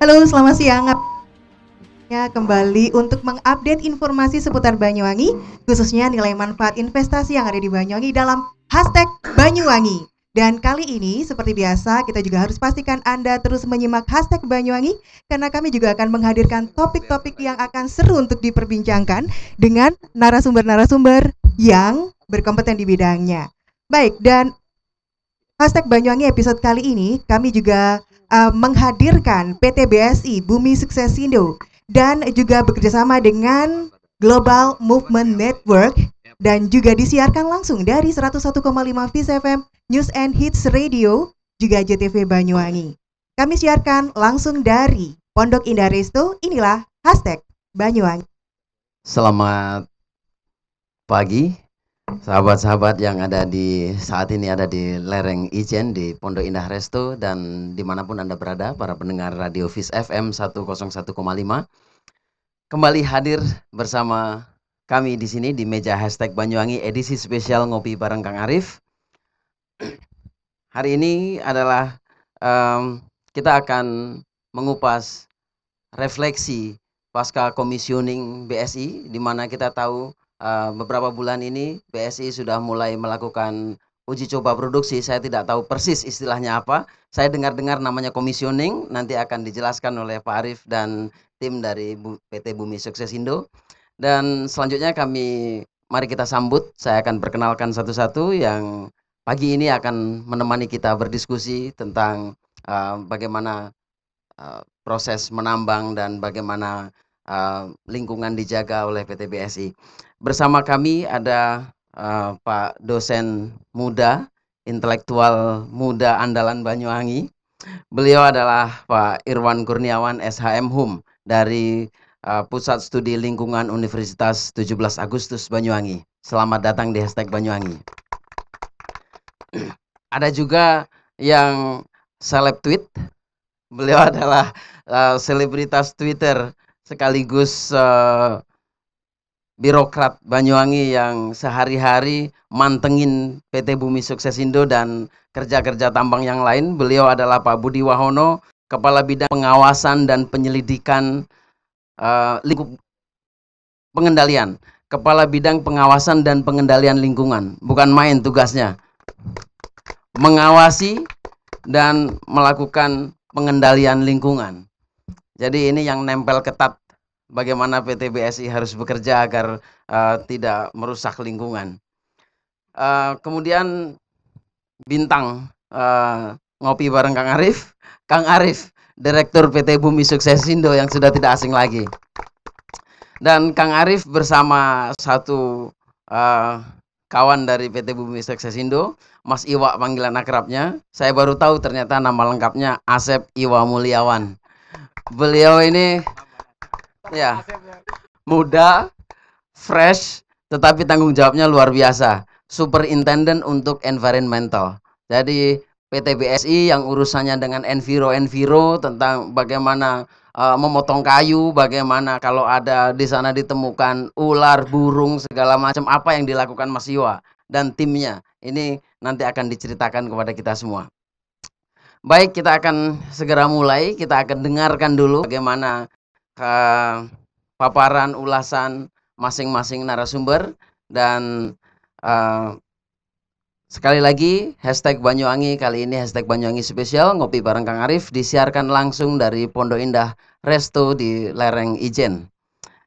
Halo, selamat siang. Ya, kembali untuk mengupdate informasi seputar Banyuwangi, khususnya nilai manfaat investasi yang ada di Banyuwangi dalam hashtag Banyuwangi. Dan kali ini, seperti biasa, kita juga harus pastikan Anda terus menyimak hashtag Banyuwangi, karena kami juga akan menghadirkan topik-topik yang akan seru untuk diperbincangkan dengan narasumber-narasumber yang berkompeten di bidangnya. Baik, dan hashtag Banyuwangi episode kali ini, kami juga uh, menghadirkan PT BSI Bumi Sukses Indo dan juga bekerjasama dengan Global Movement Network dan juga disiarkan langsung dari 101,5 Vis FM News and Hits Radio juga JTV Banyuwangi. Kami siarkan langsung dari Pondok Indah Resto. Inilah hashtag Banyuwangi. Selamat pagi, sahabat-sahabat yang ada di saat ini ada di lereng Ijen di Pondok Indah Resto dan di mana pun anda berada para pendengar radio Vis FM 101,5 kembali hadir bersama kami di sini di meja hashtag Banyuwangi edisi spesial ngopi bareng Kang Arif. Hari ini adalah um, kita akan mengupas refleksi pasca komisioning BSI di mana kita tahu uh, beberapa bulan ini BSI sudah mulai melakukan uji coba produksi. Saya tidak tahu persis istilahnya apa. Saya dengar-dengar namanya komisioning, nanti akan dijelaskan oleh Pak Arif dan tim dari PT Bumi Sukses Indo. Dan selanjutnya kami mari kita sambut. Saya akan perkenalkan satu-satu yang pagi ini akan menemani kita berdiskusi tentang uh, bagaimana uh, proses menambang dan bagaimana uh, lingkungan dijaga oleh PT BSI. Bersama kami ada uh, Pak dosen muda, intelektual muda andalan Banyuwangi. Beliau adalah Pak Irwan Kurniawan SHM HUM dari uh, Pusat Studi Lingkungan Universitas 17 Agustus Banyuwangi. Selamat datang di hashtag Banyuwangi. Ada juga yang seleb tweet. Beliau adalah uh, selebritas Twitter sekaligus uh, birokrat Banyuwangi yang sehari-hari mantengin PT Bumi Sukses Indo dan kerja-kerja tambang yang lain. Beliau adalah Pak Budi Wahono, Kepala Bidang Pengawasan dan Penyelidikan uh, Lingkup Pengendalian, Kepala Bidang Pengawasan dan Pengendalian Lingkungan. Bukan main tugasnya. Mengawasi dan melakukan pengendalian lingkungan. Jadi ini yang nempel ketat bagaimana PT BSI harus bekerja agar uh, tidak merusak lingkungan. Uh, kemudian bintang uh, ngopi bareng Kang Arif, Kang Arif, Direktur PT Bumi Sukses Indo yang sudah tidak asing lagi. Dan Kang Arif bersama satu uh, kawan dari PT Bumi Sukses Indo, Mas Iwa panggilan akrabnya. Saya baru tahu ternyata nama lengkapnya Asep Iwa Mulyawan. Beliau ini ya muda, fresh, tetapi tanggung jawabnya luar biasa. Superintendent untuk environmental. Jadi PT BSI yang urusannya dengan enviro enviro tentang bagaimana uh, memotong kayu, bagaimana kalau ada di sana ditemukan ular, burung segala macam apa yang dilakukan Mas Iwa dan timnya. Ini nanti akan diceritakan kepada kita semua. Baik, kita akan segera mulai. Kita akan dengarkan dulu bagaimana uh, paparan ulasan masing-masing narasumber dan uh, Sekali lagi, hashtag Banyuwangi kali ini hashtag Banyuwangi spesial ngopi bareng Kang Arif disiarkan langsung dari Pondok Indah Resto di lereng Ijen.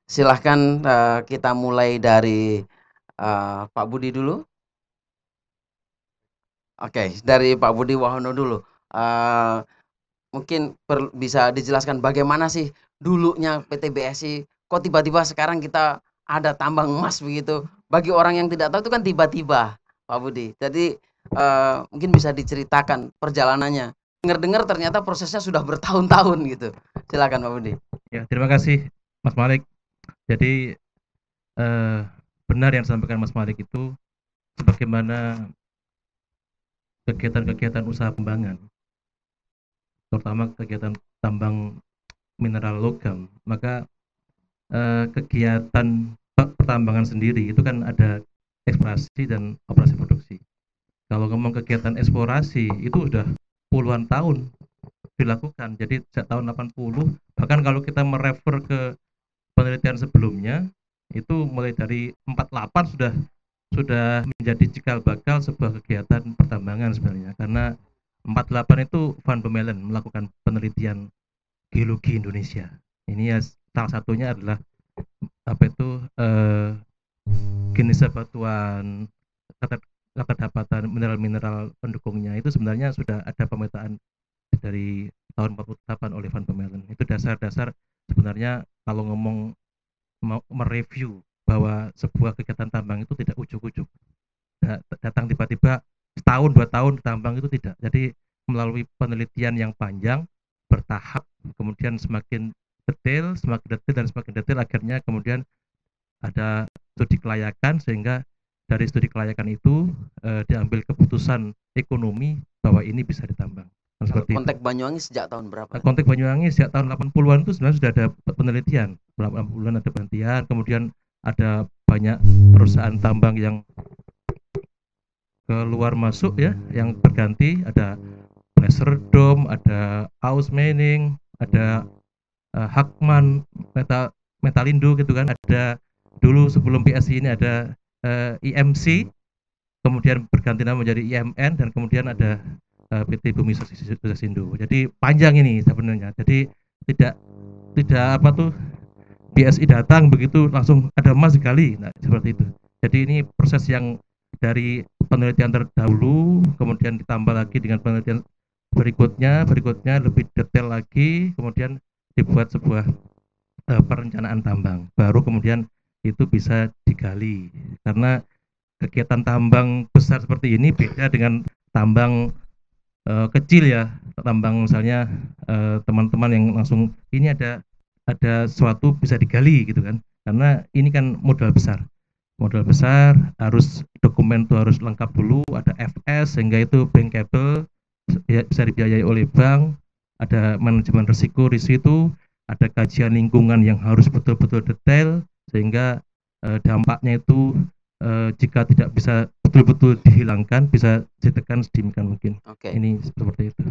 Silahkan uh, kita mulai dari uh, Pak Budi dulu. Oke, okay, dari Pak Budi Wahono dulu. Uh, mungkin per, bisa dijelaskan bagaimana sih dulunya PT BSI kok tiba-tiba sekarang kita ada tambang emas begitu. Bagi orang yang tidak tahu itu kan tiba-tiba Pak Budi. Jadi uh, mungkin bisa diceritakan perjalanannya. Dengar-dengar ternyata prosesnya sudah bertahun-tahun gitu. Silakan Pak Budi. Ya, terima kasih Mas Malik. Jadi uh, benar yang disampaikan Mas Malik itu sebagaimana kegiatan-kegiatan usaha pembangunan terutama kegiatan tambang mineral logam maka eh, kegiatan pertambangan sendiri itu kan ada eksplorasi dan operasi produksi. Kalau ngomong kegiatan eksplorasi itu sudah puluhan tahun dilakukan. Jadi sejak tahun 80 bahkan kalau kita merefer ke penelitian sebelumnya itu mulai dari 48 sudah sudah menjadi cikal bakal sebuah kegiatan pertambangan sebenarnya karena 48 itu Van Bemelen melakukan penelitian geologi Indonesia. Ini ya salah satunya adalah apa itu eh, jenis batuan kedapatan mineral-mineral pendukungnya itu sebenarnya sudah ada pemetaan dari tahun 48 oleh Van Bemelen. Itu dasar-dasar sebenarnya kalau ngomong mereview bahwa sebuah kegiatan tambang itu tidak ujuk-ujuk datang tiba-tiba setahun dua tahun tambang itu tidak jadi melalui penelitian yang panjang bertahap kemudian semakin detail semakin detail dan semakin detail akhirnya kemudian ada studi kelayakan sehingga dari studi kelayakan itu eh, diambil keputusan ekonomi bahwa ini bisa ditambang Nah, seperti kontek Banyuwangi sejak tahun berapa? Kontek Banyuwangi sejak tahun 80-an itu sebenarnya sudah ada penelitian. 80-an ada penelitian, kemudian ada banyak perusahaan tambang yang keluar masuk ya, yang berganti ada Placer Dome, ada Aus Mining, ada uh, Hakman, Meta, Metalindo gitu kan, ada dulu sebelum PSI ini ada uh, eh, IMC, kemudian berganti nama menjadi IMN dan kemudian ada uh, eh, PT Bumi Sosindo. Jadi panjang ini sebenarnya. Jadi tidak tidak apa tuh BSI datang begitu langsung ada emas sekali. Nah, seperti itu. Jadi ini proses yang dari penelitian terdahulu kemudian ditambah lagi dengan penelitian berikutnya, berikutnya lebih detail lagi, kemudian dibuat sebuah uh, perencanaan tambang. Baru kemudian itu bisa digali. Karena kegiatan tambang besar seperti ini beda dengan tambang uh, kecil ya tambang misalnya eh, teman-teman uh, yang langsung ini ada ada sesuatu bisa digali gitu kan karena ini kan modal besar modal besar harus dokumen itu harus lengkap dulu ada FS sehingga itu bankable ya, bisa dibiayai oleh bank ada manajemen risiko di situ ada kajian lingkungan yang harus betul-betul detail sehingga uh, dampaknya itu uh, jika tidak bisa betul-betul dihilangkan bisa ditekan sedemikian mungkin. Oke. Okay. Ini seperti itu.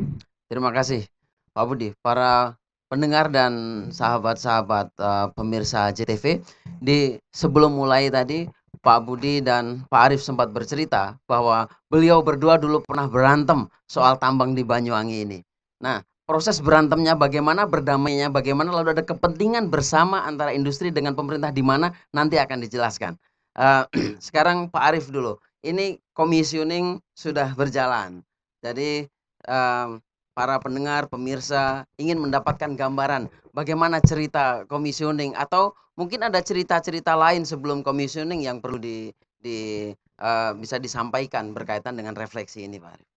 Terima kasih Pak Budi. Para pendengar dan sahabat-sahabat uh, pemirsa JTV di sebelum mulai tadi Pak Budi dan Pak Arief sempat bercerita bahwa beliau berdua dulu pernah berantem soal tambang di Banyuwangi ini. Nah, proses berantemnya bagaimana, berdamainya bagaimana, lalu ada kepentingan bersama antara industri dengan pemerintah di mana nanti akan dijelaskan. Uh, sekarang Pak Arief dulu. Ini komisioning sudah berjalan. Jadi um, para pendengar, pemirsa ingin mendapatkan gambaran bagaimana cerita komisioning atau mungkin ada cerita-cerita lain sebelum komisioning yang perlu di, di uh, bisa disampaikan berkaitan dengan refleksi ini, Pak Arief.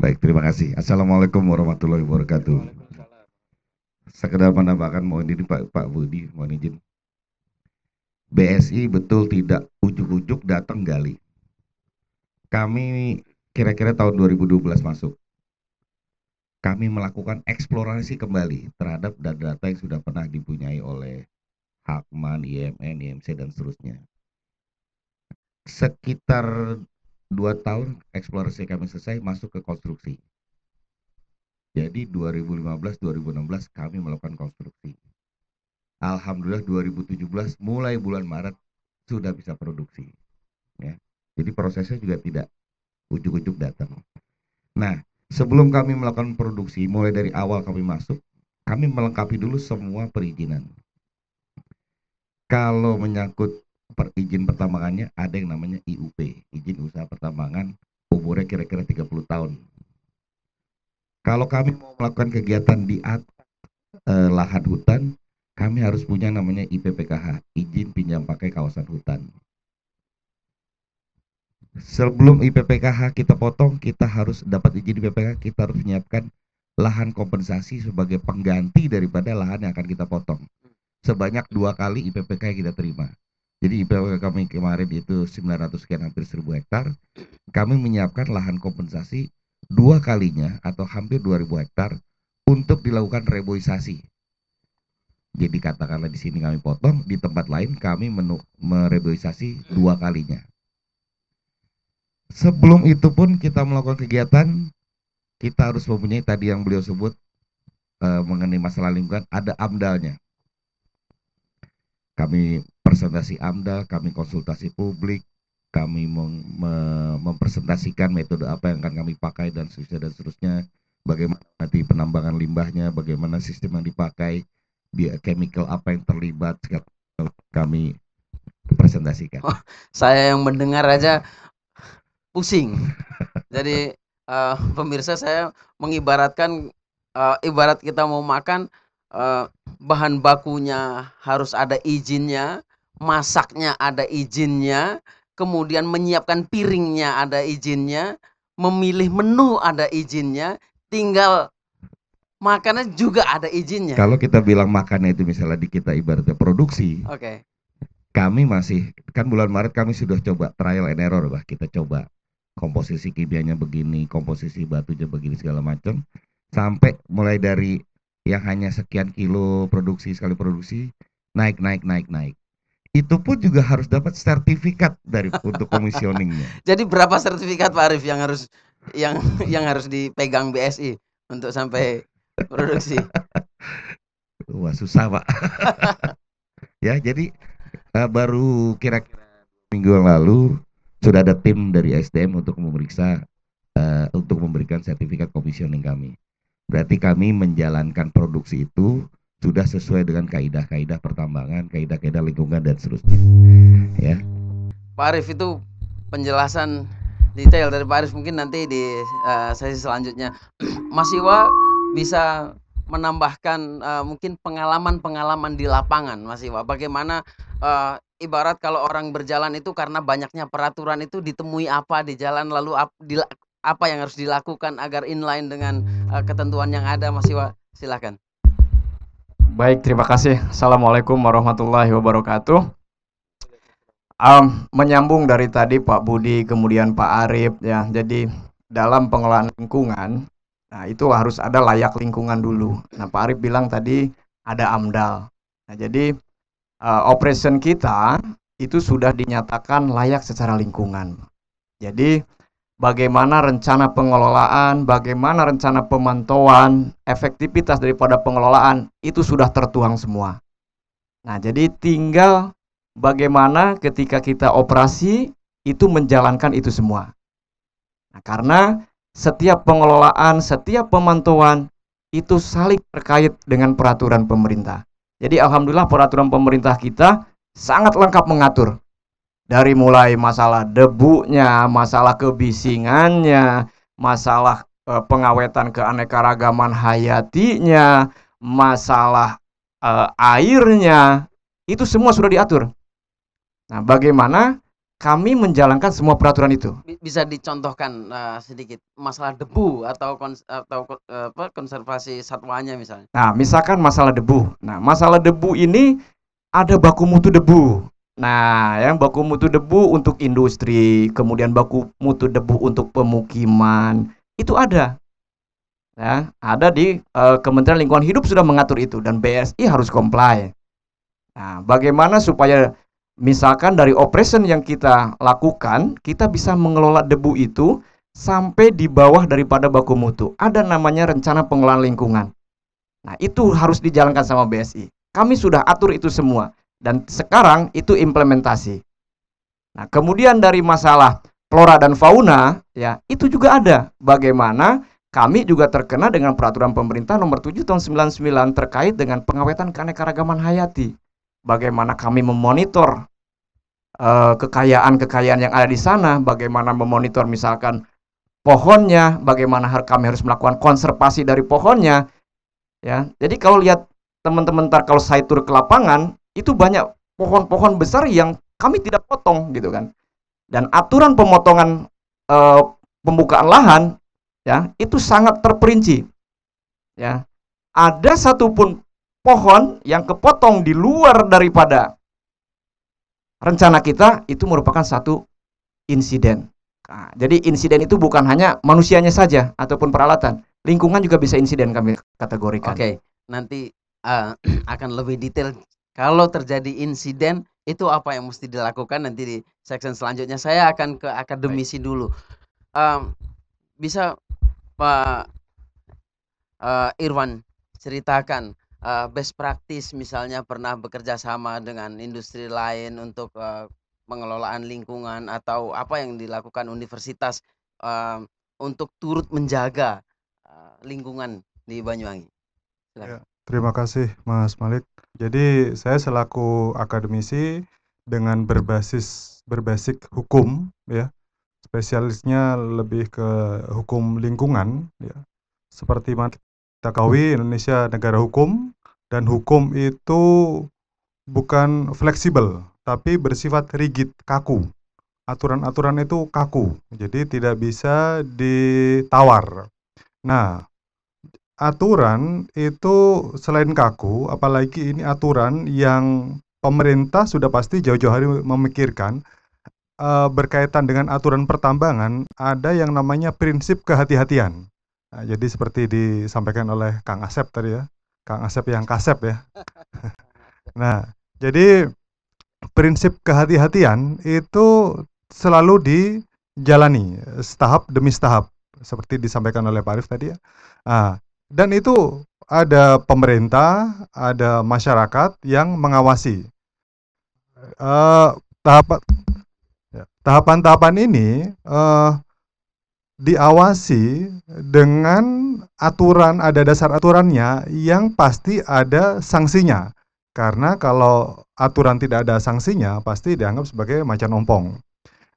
Baik, terima kasih. Assalamualaikum warahmatullahi wabarakatuh. Sekedar menambahkan mohon ini Pak Pak Budi, mohon izin. BSI betul tidak ujuk-ujuk datang gali. Kami kira-kira tahun 2012 masuk. Kami melakukan eksplorasi kembali terhadap data-data yang sudah pernah dipunyai oleh Hakman, IMN, IMC, dan seterusnya. Sekitar dua tahun eksplorasi kami selesai masuk ke konstruksi. Jadi 2015-2016 kami melakukan konstruksi. Alhamdulillah 2017 mulai bulan Maret sudah bisa produksi. Ya. Jadi prosesnya juga tidak ujuk-ujuk datang. Nah, sebelum kami melakukan produksi, mulai dari awal kami masuk, kami melengkapi dulu semua perizinan. Kalau menyangkut perizin pertambangannya ada yang namanya IUP, izin usaha pertambangan, umurnya kira-kira 30 tahun. Kalau kami mau melakukan kegiatan di atas eh, lahan hutan, kami harus punya namanya IPPKH, izin pinjam pakai kawasan hutan. Sebelum IPPKH kita potong, kita harus dapat izin IPPKH, kita harus menyiapkan lahan kompensasi sebagai pengganti daripada lahan yang akan kita potong. Sebanyak dua kali IPPK yang kita terima. Jadi IPPK kami kemarin itu 900 sekian hampir 1000 hektar. Kami menyiapkan lahan kompensasi dua kalinya atau hampir 2000 hektar untuk dilakukan reboisasi jadi katakanlah di sini kami potong, di tempat lain kami mereboisasi dua kalinya. Sebelum itu pun kita melakukan kegiatan kita harus mempunyai tadi yang beliau sebut eh, mengenai masalah lingkungan ada amdalnya. Kami presentasi amdal, kami konsultasi publik, kami meng- me- mempresentasikan metode apa yang akan kami pakai dan seterusnya dan seterusnya. Bagaimana nanti penambangan limbahnya, bagaimana sistem yang dipakai, dia chemical apa yang terlibat, kami presentasikan. Saya yang mendengar aja pusing. Jadi eh, pemirsa saya mengibaratkan eh, ibarat kita mau makan eh, bahan bakunya harus ada izinnya, masaknya ada izinnya, kemudian menyiapkan piringnya ada izinnya, memilih menu ada izinnya, tinggal makannya juga ada izinnya. Kalau kita bilang makannya itu misalnya di kita ibaratnya produksi, Oke. kami masih kan bulan Maret kami sudah coba trial and error bah kita coba komposisi kimianya begini komposisi batunya begini segala macam sampai mulai dari yang hanya sekian kilo produksi sekali produksi naik naik naik naik itu pun juga harus dapat sertifikat dari untuk komisioningnya Jadi berapa sertifikat Pak Arif yang harus yang yang harus dipegang BSI untuk sampai produksi? wah susah pak ya jadi eh, baru kira-kira minggu yang lalu sudah ada tim dari SDM untuk memeriksa eh, untuk memberikan sertifikat komisioning kami. Berarti kami menjalankan produksi itu sudah sesuai dengan kaidah-kaidah pertambangan, kaidah-kaidah lingkungan dan seterusnya. Ya, Pak Arif itu penjelasan detail dari Pak Arif mungkin nanti di eh, sesi selanjutnya. Mas Iwa bisa menambahkan eh, mungkin pengalaman-pengalaman di lapangan Mas Iwa. Bagaimana eh, ibarat kalau orang berjalan itu karena banyaknya peraturan itu ditemui apa di jalan lalu ap- dila- apa yang harus dilakukan agar inline dengan eh, ketentuan yang ada Mas Iwa silakan Baik, terima kasih. Assalamualaikum warahmatullahi wabarakatuh. Am, menyambung dari tadi Pak Budi, kemudian Pak Arif, ya. Jadi dalam pengelolaan lingkungan, nah itu harus ada layak lingkungan dulu. Nah Pak Arif bilang tadi ada AMDAL. Nah jadi eh, operation kita itu sudah dinyatakan layak secara lingkungan. Jadi bagaimana rencana pengelolaan, bagaimana rencana pemantauan, efektivitas daripada pengelolaan itu sudah tertuang semua. Nah, jadi tinggal bagaimana ketika kita operasi itu menjalankan itu semua. Nah, karena setiap pengelolaan, setiap pemantauan itu saling terkait dengan peraturan pemerintah. Jadi alhamdulillah peraturan pemerintah kita sangat lengkap mengatur dari mulai masalah debunya, masalah kebisingannya, masalah eh, pengawetan keanekaragaman hayatinya, masalah eh, airnya, itu semua sudah diatur. Nah, bagaimana kami menjalankan semua peraturan itu? Bi- bisa dicontohkan eh, sedikit masalah debu atau kons- atau apa konservasi satwanya misalnya Nah, misalkan masalah debu. Nah, masalah debu ini ada baku mutu debu. Nah, yang baku mutu debu untuk industri, kemudian baku mutu debu untuk pemukiman, itu ada. Ya, ada di eh, Kementerian Lingkungan Hidup sudah mengatur itu dan BSI harus comply. Nah, bagaimana supaya misalkan dari operation yang kita lakukan, kita bisa mengelola debu itu sampai di bawah daripada baku mutu. Ada namanya rencana pengelolaan lingkungan. Nah, itu harus dijalankan sama BSI. Kami sudah atur itu semua dan sekarang itu implementasi. Nah, kemudian dari masalah flora dan fauna ya, itu juga ada. Bagaimana kami juga terkena dengan peraturan pemerintah nomor 7 tahun 99 terkait dengan pengawetan keanekaragaman hayati. Bagaimana kami memonitor eh, kekayaan-kekayaan yang ada di sana, bagaimana memonitor misalkan pohonnya, bagaimana kami harus melakukan konservasi dari pohonnya. Ya, jadi kalau lihat teman-teman kalau saya tur ke lapangan, itu banyak pohon-pohon besar yang kami tidak potong gitu kan. Dan aturan pemotongan eh, pembukaan lahan ya, itu sangat terperinci. Ya. Ada satupun pohon yang kepotong di luar daripada rencana kita itu merupakan satu insiden. Nah, jadi insiden itu bukan hanya manusianya saja ataupun peralatan, lingkungan juga bisa insiden kami kategorikan. oke nanti eh, akan lebih detail kalau terjadi insiden itu apa yang mesti dilakukan nanti di section selanjutnya saya akan ke akademisi dulu Em, bisa Pak eh, Irwan ceritakan eh, best practice misalnya pernah bekerja sama dengan industri lain untuk eh, pengelolaan lingkungan atau apa yang dilakukan universitas eh, untuk turut menjaga eh, lingkungan di Banyuwangi. Silakan. Ya, terima kasih Mas Malik. Jadi saya selaku akademisi dengan berbasis berbasis hukum ya, spesialisnya lebih ke hukum lingkungan ya. Seperti kita ketahui Indonesia negara hukum dan hukum itu bukan fleksibel tapi bersifat rigid, kaku. Aturan-aturan itu kaku, jadi tidak bisa ditawar. Nah, aturan itu selain kaku, apalagi ini aturan yang pemerintah sudah pasti jauh-jauh hari memikirkan eh, berkaitan dengan aturan pertambangan ada yang namanya prinsip kehati-hatian. Nah, jadi seperti disampaikan oleh Kang Asep tadi ya, Kang Asep yang kasep ya. Nah, jadi prinsip kehati-hatian itu selalu dijalani setahap demi setahap seperti disampaikan oleh Pak Arif tadi ya. Nah, dan itu ada pemerintah, ada masyarakat yang mengawasi. Eh, tahap- ya, tahapan-tahapan ini eh, diawasi dengan aturan, ada dasar aturannya yang pasti ada sanksinya. Karena kalau aturan tidak ada sanksinya, pasti dianggap sebagai macan ompong.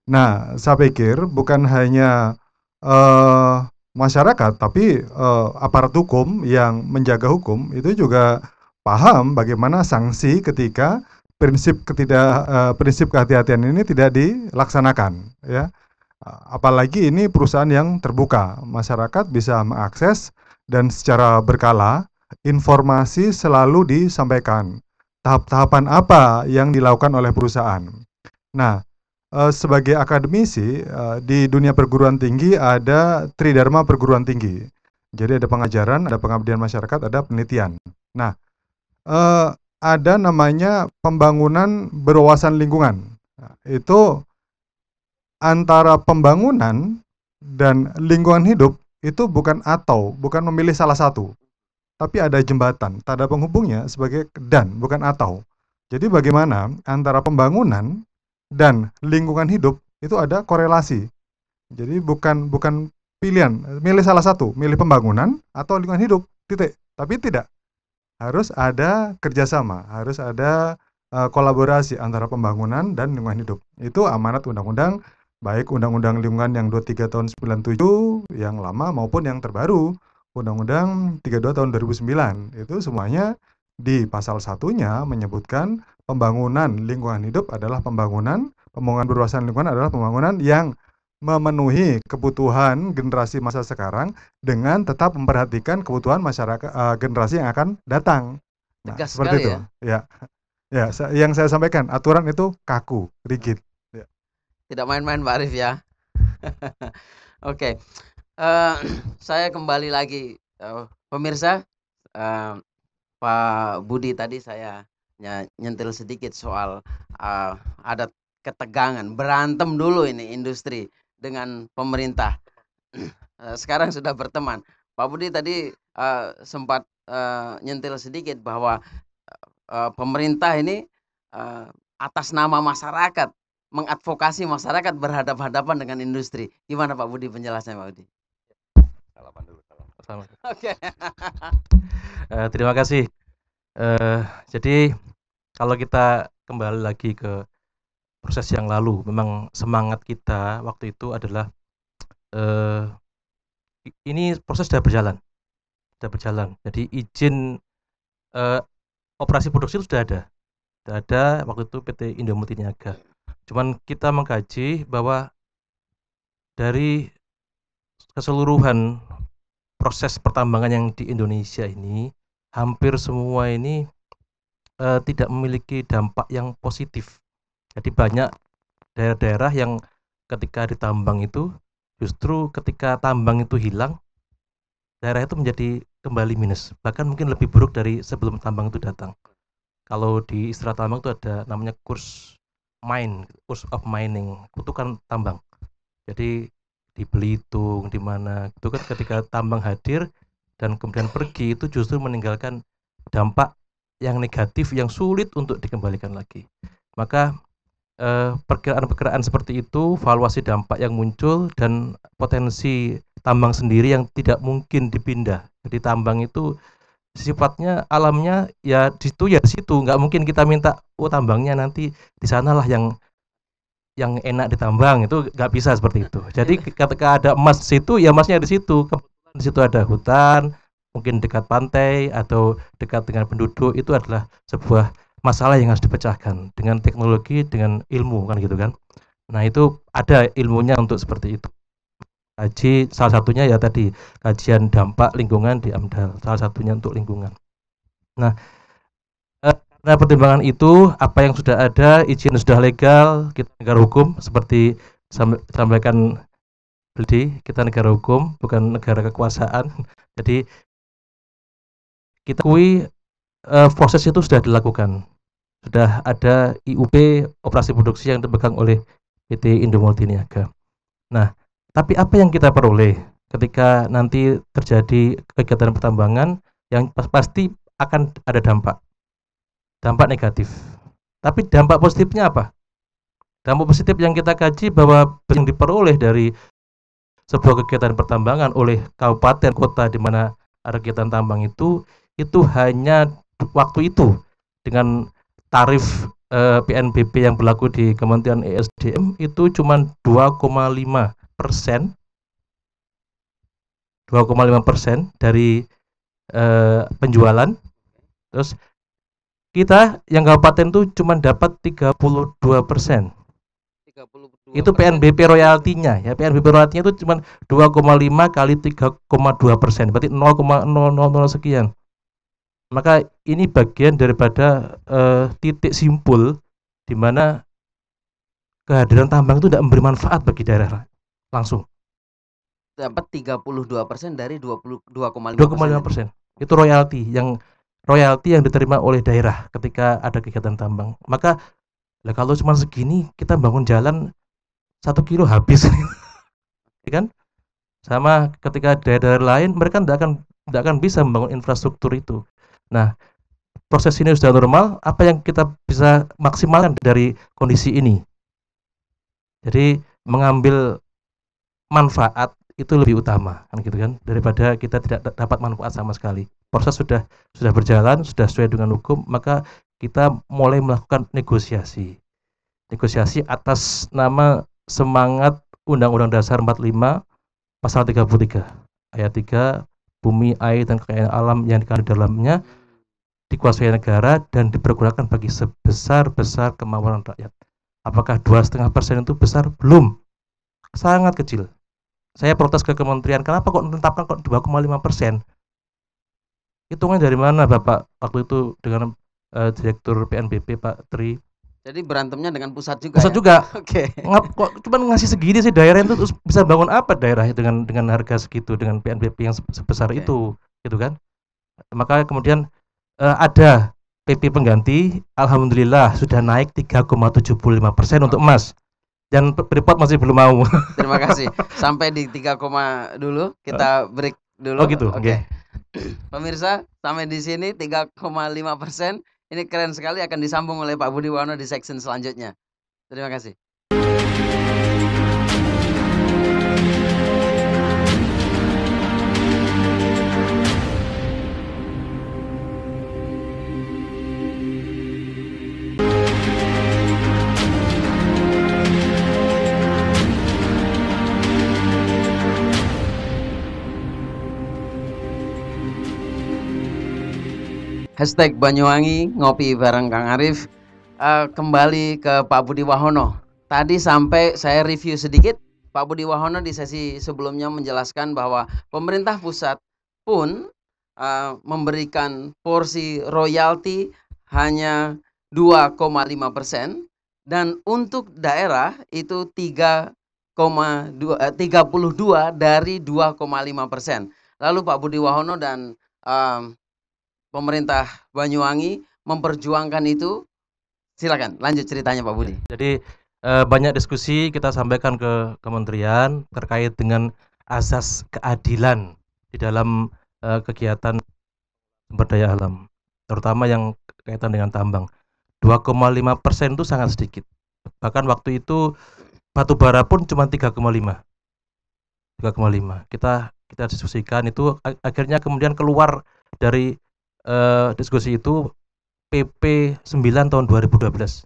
Nah, saya pikir bukan hanya eh, masyarakat, tapi eh, aparat hukum yang menjaga hukum itu juga paham bagaimana sanksi ketika prinsip ketidak eh, prinsip kehati-hatian ini tidak dilaksanakan, ya. Apalagi ini perusahaan yang terbuka, masyarakat bisa mengakses dan secara berkala informasi selalu disampaikan. Tahap-tahapan apa yang dilakukan oleh perusahaan. Nah, eh, sebagai akademisi eh, di dunia perguruan tinggi ada tridharma perguruan tinggi. Jadi ada pengajaran, ada pengabdian masyarakat, ada penelitian. Nah, eh, ada namanya pembangunan berwawasan lingkungan. Nah, itu antara pembangunan dan lingkungan hidup itu bukan atau, bukan memilih salah satu, tapi ada jembatan, tanda penghubungnya sebagai dan, bukan atau. Jadi bagaimana antara pembangunan dan lingkungan hidup itu ada korelasi. Jadi bukan bukan pilihan, milih salah satu, milih pembangunan atau lingkungan hidup, titik. Tapi tidak, harus ada kerjasama, harus ada eh, kolaborasi antara pembangunan dan lingkungan hidup. Itu amanat undang-undang, baik undang-undang lingkungan yang 23 tahun 97 yang lama maupun yang terbaru, undang-undang 32 tahun 2009. Itu semuanya di pasal satunya menyebutkan pembangunan lingkungan hidup adalah pembangunan, pembangunan berwawasan lingkungan adalah pembangunan yang memenuhi kebutuhan generasi masa sekarang dengan tetap memperhatikan kebutuhan masyarakat eh, generasi yang akan datang. Nah, Tegas seperti sekali itu. Ya. Ya, sa- yang saya sampaikan aturan itu kaku, rigid. Tidak main-main Pak Arif ya. Oke, Eh, saya kembali lagi Eh, pemirsa. eh, Pak Budi tadi saya ny- nyentil sedikit soal eh, ada ketegangan, berantem dulu ini industri dengan pemerintah. Eh, Sekarang sudah berteman. Pak Budi tadi eh, sempat eh, nyentil sedikit bahwa eh, pemerintah ini eh, atas nama masyarakat mengadvokasi masyarakat berhadapan-hadapan dengan industri. Gimana Pak Budi penjelasannya Pak Budi? Salaman. Oke. Eh, terima kasih. Eh, jadi kalau kita kembali lagi ke proses yang lalu, memang semangat kita waktu itu adalah i- ini proses sudah berjalan, sudah berjalan. Jadi izin eh, operasi produksi itu sudah ada, sudah ada waktu itu PT Indomie Niaga. Cuman kita mengkaji bahwa dari keseluruhan proses pertambangan yang di Indonesia ini hampir semua ini eh, tidak memiliki dampak yang positif. Jadi banyak daerah-daerah yang ketika ditambang itu justru ketika tambang itu hilang daerah itu menjadi kembali minus bahkan mungkin lebih buruk dari sebelum tambang itu datang. Kalau di istilah tambang itu ada namanya kurs mine, kurs of mining, kutukan tambang. Jadi di Belitung, di mana itu kan ketika tambang hadir dan kemudian pergi itu justru meninggalkan dampak yang negatif yang sulit untuk dikembalikan lagi. Maka eh, perkiraan-perkiraan seperti itu, valuasi dampak yang muncul dan potensi tambang sendiri yang tidak mungkin dipindah. Jadi tambang itu sifatnya alamnya ya di situ ya di situ nggak mungkin kita minta oh tambangnya nanti di sanalah yang yang enak ditambang itu nggak bisa seperti itu. Jadi ketika ada emas di situ ya emasnya di situ. Kebetulan di situ ada hutan mungkin dekat pantai atau dekat dengan penduduk itu adalah sebuah masalah yang harus dipecahkan dengan teknologi dengan ilmu kan gitu kan. Nah itu ada ilmunya untuk seperti itu. Kaji salah satunya ya tadi kajian dampak lingkungan di AMDAL salah satunya untuk lingkungan. Nah karena pertimbangan itu apa yang sudah ada izin sudah legal kita negara hukum seperti sampaikan Beli kita negara hukum bukan negara kekuasaan. Jadi kita kui eh, proses itu sudah dilakukan. Sudah ada IUP operasi produksi yang dipegang oleh PT Indo Multiniaga. Nah tapi apa yang kita peroleh ketika nanti terjadi kegiatan pertambangan yang pasti akan ada dampak. Dampak negatif. Tapi dampak positifnya apa? Dampak positif yang kita kaji bahwa yang diperoleh dari sebuah kegiatan pertambangan oleh kabupaten kota di mana ada kegiatan tambang itu itu hanya waktu itu dengan tarif eh, PNBP yang berlaku di Kementerian ESDM itu cuma 2,5 persen 2,5 persen dari uh, penjualan terus kita yang kabupaten tuh cuma dapat 32 persen. itu PNBP royaltinya ya. PNBP royaltinya itu cuma 2,5 kali 3,2 persen berarti 0,000 sekian. Maka ini bagian daripada uh, titik simpul di mana kehadiran tambang itu tidak memberi manfaat bagi daerah langsung. Dapat 32% dari 22,5 2,5 persen. Itu royalti yang royalti yang diterima oleh daerah ketika ada kegiatan tambang. Maka lah kalau cuma segini kita bangun jalan satu kilo habis. Ya kan? Sama ketika daerah-daerah lain mereka tidak akan tidak akan bisa membangun infrastruktur itu. Nah proses ini sudah normal apa yang kita bisa maksimalkan dari kondisi ini? Jadi mengambil manfaat itu lebih utama kan gitu kan? Daripada kita tidak dapat manfaat sama sekali. Proses sudah sudah berjalan sudah sesuai dengan hukum maka kita mulai melakukan negosiasi. Negosiasi atas nama semangat Undang-Undang Dasar 45 pasal 33 ayat 3 bumi air dan kekayaan alam yang dikandung dalamnya dikuasai negara dan dipergunakan bagi sebesar-besar kemauan rakyat. Apakah dua setengah persen itu besar? Belum. Sangat kecil saya protes ke kementerian kenapa kok menetapkan kok 2,5 persen? Hitungan dari mana bapak? Waktu itu dengan uh, direktur PNBP Pak Tri. Jadi berantemnya dengan pusat juga pusat ya? juga. Oke. Okay. kok cuma ngasih segini sih daerah itu terus bisa bangun apa daerah dengan dengan harga segitu dengan PNBP yang sebesar okay. itu gitu kan? Maka kemudian uh, ada PP pengganti alhamdulillah sudah naik 3,75 persen untuk emas dan Freeport masih belum mau. Terima kasih. Sampai di 3, dulu kita break dulu. Oh gitu. Oke. Okay. Okay. Pemirsa, sampai di sini 3,5 persen. Ini keren sekali akan disambung oleh Pak Budi Wano di section selanjutnya. Terima kasih. Hashtag Banyuwangi ngopi bareng Kang Arif uh, kembali ke Pak Budi Wahono. Tadi sampai saya review sedikit Pak Budi Wahono di sesi sebelumnya menjelaskan bahwa pemerintah pusat pun uh, memberikan porsi royalti hanya 2,5 persen dan untuk daerah itu 3,2 32 dari 2,5 persen. Lalu Pak Budi Wahono dan um, pemerintah Banyuwangi memperjuangkan itu silakan lanjut ceritanya Pak Budi jadi eh, banyak diskusi kita sampaikan ke kementerian terkait dengan asas keadilan di dalam eh, kegiatan sumber daya alam, terutama yang kaitan dengan tambang. 2,5 persen itu sangat sedikit. Bahkan waktu itu batu bara pun cuma 3,5. 3,5. Kita kita diskusikan itu akhirnya kemudian keluar dari eh, diskusi itu PP 9 tahun 2012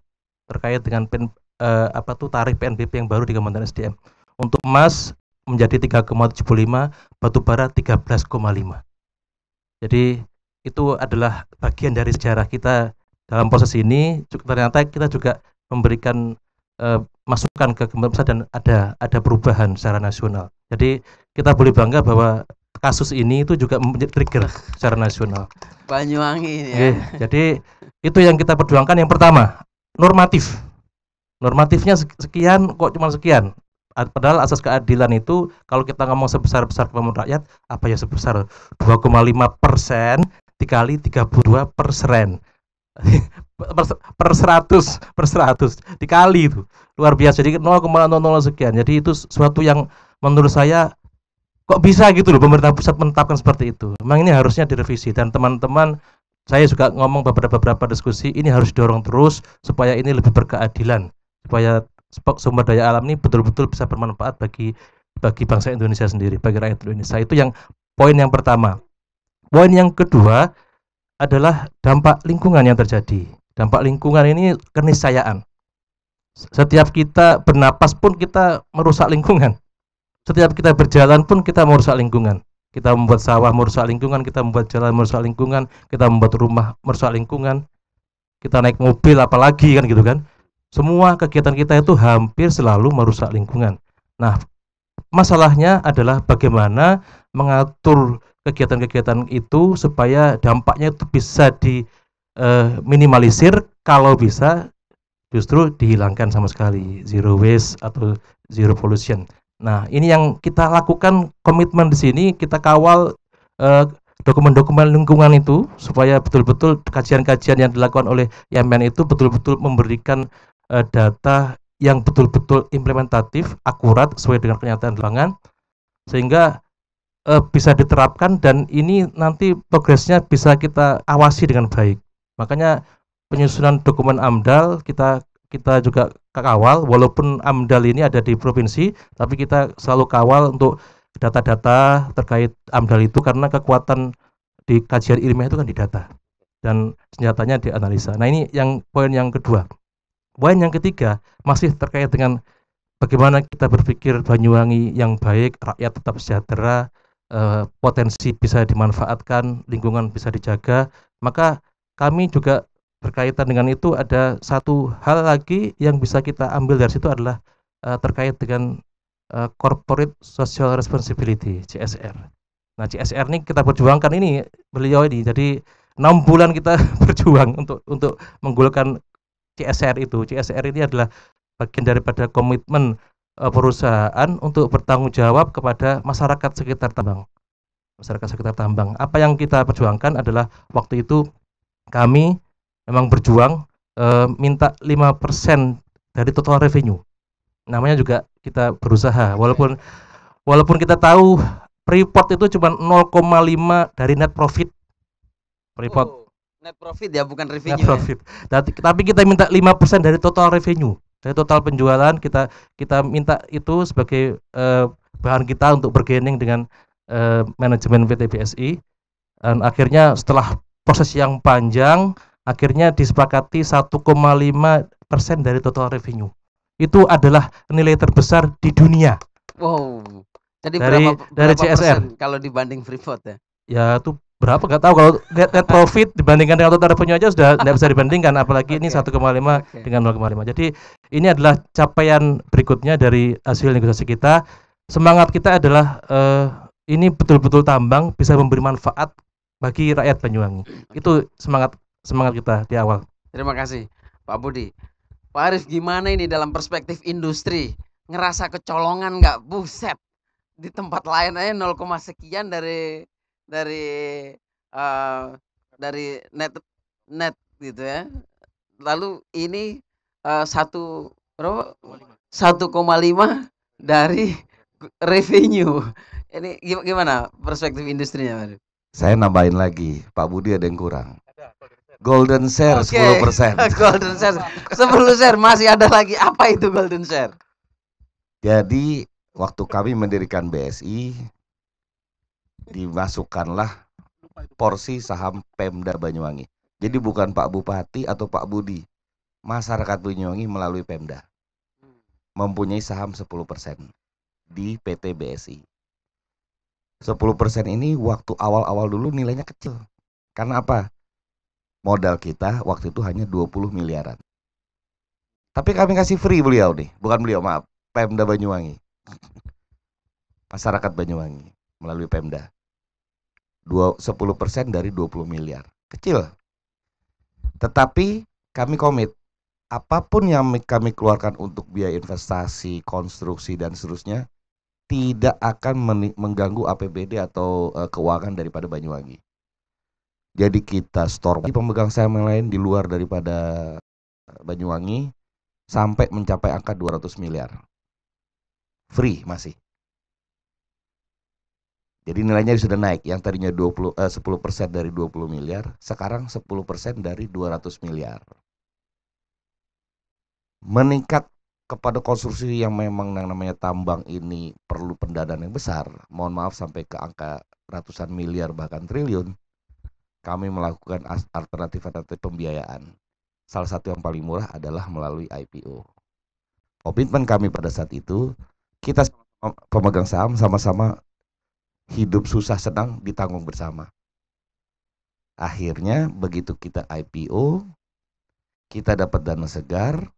terkait dengan pen, eh, apa tuh tarif PNBP yang baru di Kementerian SDM. Untuk emas menjadi 3,75, batu bara 13,5. Jadi itu adalah bagian dari sejarah kita dalam proses ini. Ternyata kita juga memberikan eh, masukan ke Kementerian dan ada ada perubahan secara nasional. Jadi kita boleh bangga bahwa kasus ini itu juga menjadi trigger secara nasional. Banyuwangi ya. Oke, jadi itu yang kita perjuangkan yang pertama, normatif. Normatifnya sek- sekian kok cuma sekian. Padahal asas keadilan itu kalau kita ngomong sebesar-besar kemampuan rakyat, apa ya sebesar 2,5 persen dikali 32 persen per, per 100 per 100 dikali itu luar biasa jadi 0,00 sekian jadi itu sesuatu yang menurut saya kok bisa gitu loh pemerintah pusat menetapkan seperti itu? Memang ini harusnya direvisi dan teman-teman saya juga ngomong beberapa beberapa diskusi ini harus didorong terus supaya ini lebih berkeadilan supaya sumber daya alam ini betul-betul bisa bermanfaat bagi bagi bangsa Indonesia sendiri bagi rakyat Indonesia. Itu yang poin yang pertama. Poin yang kedua adalah dampak lingkungan yang terjadi. Dampak lingkungan ini keniscayaan. Setiap kita bernapas pun kita merusak lingkungan setiap kita berjalan pun kita merusak lingkungan. Kita membuat sawah merusak lingkungan kita membuat jalan merusak lingkungan kita membuat rumah merusak lingkungan kita naik mobil apalagi kan gitu kan? Semua kegiatan kita itu hampir selalu merusak lingkungan. Nah masalahnya adalah bagaimana mengatur kegiatan-kegiatan itu supaya dampaknya itu bisa di eh, minimalisir kalau bisa justru dihilangkan sama sekali. Zero waste atau zero pollution Nah, ini yang kita lakukan komitmen di sini, kita kawal eh, dokumen-dokumen lingkungan itu supaya betul-betul kajian-kajian yang dilakukan oleh YMN itu betul-betul memberikan eh, data yang betul-betul implementatif, akurat sesuai dengan kenyataan lapangan sehingga eh, bisa diterapkan dan ini nanti progresnya bisa kita awasi dengan baik. Makanya penyusunan dokumen AMDAL kita kita juga kawal walaupun AMDAL ini ada di provinsi tapi kita selalu kawal untuk data-data terkait AMDAL itu karena kekuatan di kajian ilmiah itu kan di data dan senjatanya dianalisa. Nah, ini yang poin yang kedua. Poin yang ketiga masih terkait dengan bagaimana kita berpikir Banyuwangi yang baik, rakyat tetap sejahtera, eh, potensi bisa dimanfaatkan, lingkungan bisa dijaga, maka kami juga berkaitan dengan itu ada satu hal lagi yang bisa kita ambil dari situ adalah eh, terkait dengan eh, corporate social responsibility CSR. Nah CSR ini kita perjuangkan ini beliau ini jadi enam bulan kita berjuang untuk untuk menggolkan CSR itu. CSR ini adalah bagian daripada komitmen eh, perusahaan untuk bertanggung jawab kepada masyarakat sekitar tambang. Masyarakat sekitar tambang. Apa yang kita perjuangkan adalah waktu itu kami memang berjuang eh, minta 5% dari total revenue. Namanya juga kita berusaha walaupun walaupun kita tahu Freeport itu cuma 0,5 dari net profit. Freeport Oh, net profit ya bukan net revenue. ya. profit. Tapi, tapi kita minta 5% dari total revenue. Dari total penjualan kita kita minta itu sebagai eh, bahan kita untuk bergaining dengan eh, manajemen PT BSI. Dan akhirnya setelah proses yang panjang akhirnya disepakati 1,5 persen dari total revenue. Itu adalah nilai terbesar di dunia. Wow. Jadi Dari- berapa dari berapa CSR. persen kalau dibanding Freeport ya? Ya itu berapa nggak tahu kalau net, net profit dibandingkan dengan total revenue aja sudah tidak bisa dibandingkan apalagi ini Oke. 1,5 Oke. dengan 0,5. Jadi ini adalah capaian berikutnya dari hasil negosiasi kita. Semangat kita adalah eh, ini betul-betul tambang bisa memberi manfaat bagi rakyat Banyuwangi. Itu semangat semangat kita di awal. Terima kasih Pak Budi. Pak Arif gimana ini dalam perspektif industri? Ngerasa kecolongan nggak? Buset. Di tempat lain aja 0, sekian dari dari eh, dari net net gitu ya. Lalu ini eh, satu berapa 1,5 dari revenue ini gim- gimana perspektif industrinya Pak Arif? Saya nambahin lagi, Pak Budi ada yang kurang. Golden share Oke. 10%. golden share 10 share masih ada lagi apa itu golden share Jadi waktu kami mendirikan BSI dimasukkanlah porsi saham Pemda Banyuwangi. Jadi bukan Pak Bupati atau Pak Budi. Masyarakat Banyuwangi melalui Pemda mempunyai saham 10% di PT BSI. 10% ini waktu awal-awal dulu nilainya kecil. Karena apa? Modal kita waktu itu hanya 20 miliaran. Tapi kami kasih free beliau nih, bukan beliau, maaf, Pemda Banyuwangi. Masyarakat Banyuwangi melalui Pemda. Dua, 10% dari 20 miliar. Kecil. Tetapi kami komit apa pun yang mi- kami keluarkan untuk biaya investasi, konstruksi dan seterusnya tidak akan mengganggu APBD atau eh, keuangan daripada Banyuwangi. Jadi kita store di pemegang saham yang lain di luar daripada Banyuwangi sampai mencapai angka 200 miliar. Free masih. Jadi nilainya sudah naik yang tadinya 20 eh, 10% dari 20 miliar, sekarang 10% dari 200 miliar. Meningkat kepada konstruksi yang memang yang namanya tambang ini perlu pendanaan yang besar, mohon maaf sampai ke angka ratusan miliar bahkan triliun, kami melakukan alternatif-alternatif pembiayaan. Salah satu yang paling murah adalah melalui IPO. Komitmen kami pada saat itu, kita pemegang saham sama-sama hidup susah senang ditanggung bersama. Akhirnya begitu kita IPO, kita dapat dana segar,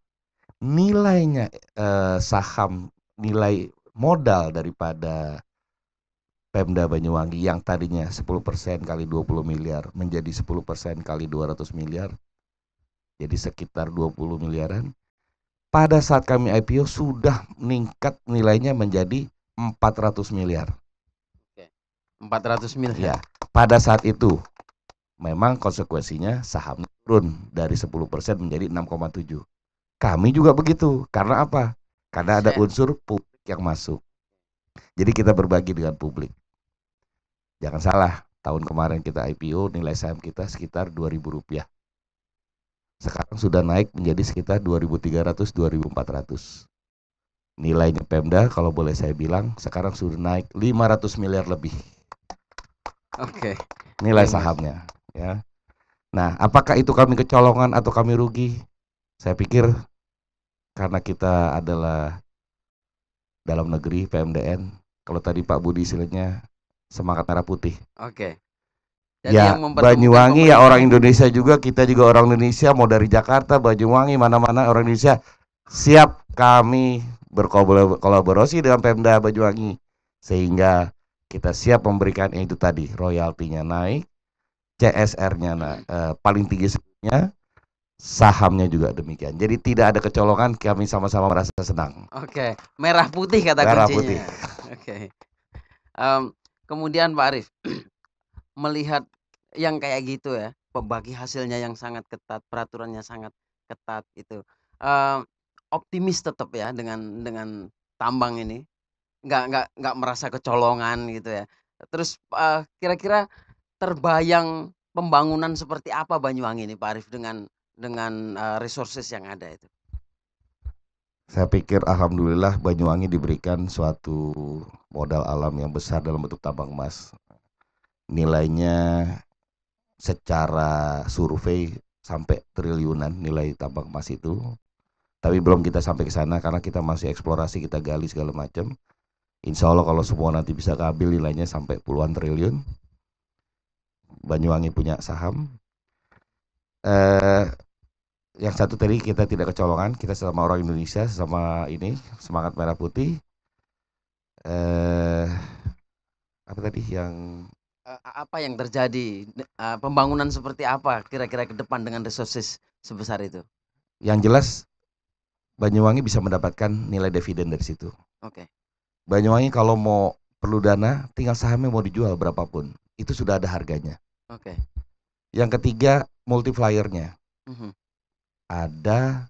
nilainya eh, saham nilai modal daripada Pemda Banyuwangi yang tadinya 10% kali 20 miliar menjadi 10% kali 200 miliar jadi sekitar 20 miliaran. Pada saat kami IPO sudah meningkat nilainya menjadi 400 miliar. 400 miliar. Ya pada saat itu memang konsekuensinya saham turun dari 10% menjadi 6,7 kami juga begitu karena apa? Karena ada unsur publik yang masuk. Jadi kita berbagi dengan publik jangan salah tahun kemarin kita IPO nilai saham kita sekitar 2000 rupiah sekarang sudah naik menjadi sekitar 2300 2400 nilainya Pemda kalau boleh saya bilang sekarang sudah naik 500 miliar lebih oke nilai Oke, Mas. sahamnya ya. Nah, apakah itu kami kecolongan atau kami rugi? Saya pikir karena kita adalah dalam negeri PMDN, kalau tadi Pak Budi istilahnya semangat merah putih. oke ya, yang Banyuwangi ya orang Indonesia juga, kita juga orang Indonesia, mau dari Jakarta, Banyuwangi, mana-mana orang Indonesia siap kami berkolaborasi dengan Pemda Banyuwangi sehingga kita siap memberikan itu tadi royaltinya naik, CSR-nya na- eh, paling tinggi sebelumnya, sahamnya juga demikian. Jadi tidak ada kecolongan, kami sama-sama merasa senang. Oke, merah putih kata Merah kuncinya. putih. Oke. Em, kemudian Pak Arif melihat yang kayak gitu ya, pembagi hasilnya yang sangat ketat, peraturannya sangat ketat itu. Em, optimis tetap ya dengan dengan tambang ini. Nggak nggak nggak merasa kecolongan gitu ya. Terus eh, kira-kira terbayang pembangunan seperti apa Banyuwangi ini Pak Arif dengan dengan eh, resources yang ada itu. Saya pikir alhamdulillah Banyuwangi diberikan suatu modal alam yang besar dalam bentuk tambang emas. Nilainya secara survei sampai triliunan nilai tambang emas itu. Tapi belum kita sampai ke sana karena kita masih eksplorasi, kita gali segala macam. Insya Allah kalau semua nanti bisa keambil nilainya sampai puluhan triliun. Banyuwangi punya saham. Eh, yang satu tadi kita tidak kecolongan, kita sama orang Indonesia, sama ini semangat merah putih. Eh, apa tadi yang Eh, apa yang terjadi eh, pembangunan seperti apa kira-kira ke depan dengan resources sebesar itu yang jelas Banyuwangi bisa mendapatkan nilai dividen dari situ. oke Banyuwangi kalau mau perlu dana, tinggal sahamnya mau dijual berapapun, itu sudah ada harganya. oke Yang ketiga multipliernya Mhm. Ada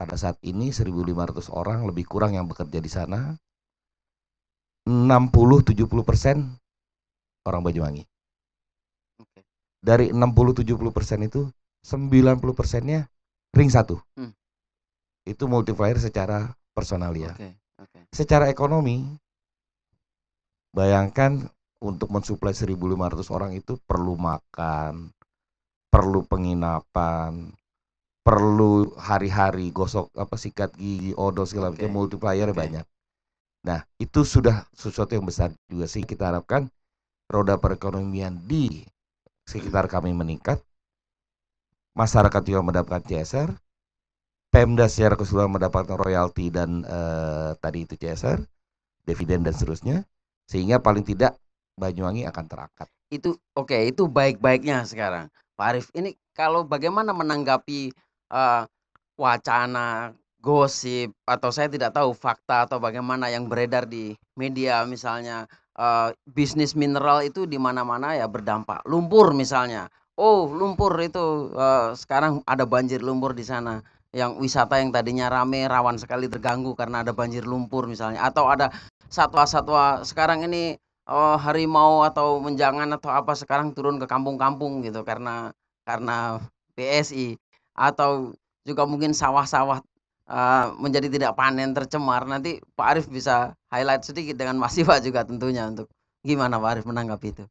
pada saat ini 1.500 orang lebih kurang yang bekerja di sana 60-70 persen orang Banyuwangi Oke. dari 60-70 persen itu 90 persennya ring satu Hmm. itu multiplier secara personalia Oke, oke. secara ekonomi bayangkan untuk mensuplai 1.500 orang itu perlu makan perlu penginapan perlu hari-hari gosok apa sikat gigi odol segala Oke, macam multiplier oke. banyak. Nah itu sudah sesuatu yang besar juga sih. Kita harapkan roda perekonomian di sekitar kami meningkat. Masyarakat juga mendapatkan CSR Pemda secara keseluruhan mendapatkan royalti dan eh, tadi itu CSR dividen dan seterusnya sehingga paling tidak Banyuwangi akan terangkat. Itu oke, itu baik-baiknya sekarang. Pak Arief, ini kalau bagaimana menanggapi eh, wacana, gosip atau saya tidak tahu fakta atau bagaimana yang beredar di media misalnya eh, bisnis mineral itu di mana-mana ya berdampak. Lumpur misalnya. Oh, lumpur itu eh, sekarang ada banjir lumpur di sana. Yang wisata yang tadinya rame rawan sekali terganggu karena ada banjir lumpur misalnya atau ada satwa-satwa sekarang ini oh, harimau atau menjangan atau apa sekarang turun ke kampung-kampung gitu karena karena BSI atau juga mungkin sawah-sawah eh, menjadi tidak panen tercemar nanti Pak Arief bisa highlight sedikit dengan Mas Iwa juga tentunya untuk gimana Pak Arief menanggapi itu.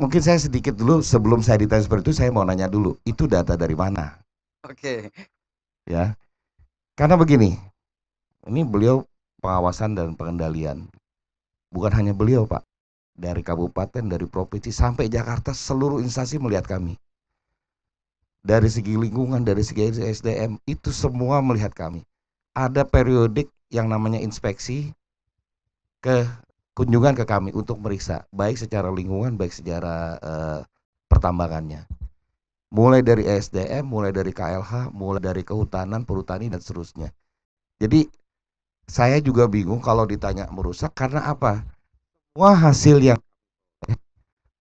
Mungkin saya sedikit dulu sebelum saya ditanya seperti itu saya mau nanya dulu itu data dari mana? Oke. Ya. Karena begini ini beliau pengawasan dan pengendalian. Bukan hanya beliau pak. Dari kabupaten dari provinsi sampai Jakarta seluruh instansi melihat kami dari segi lingkungan dari segi SDM itu semua melihat kami ada periodik yang namanya inspeksi ke kunjungan ke kami untuk meriksa baik secara lingkungan baik secara eh, pertambangannya mulai dari SDM, mulai dari KLH, mulai dari kehutanan, perhutani dan seterusnya. Jadi saya juga bingung kalau ditanya merusak karena apa? Semua hasil yang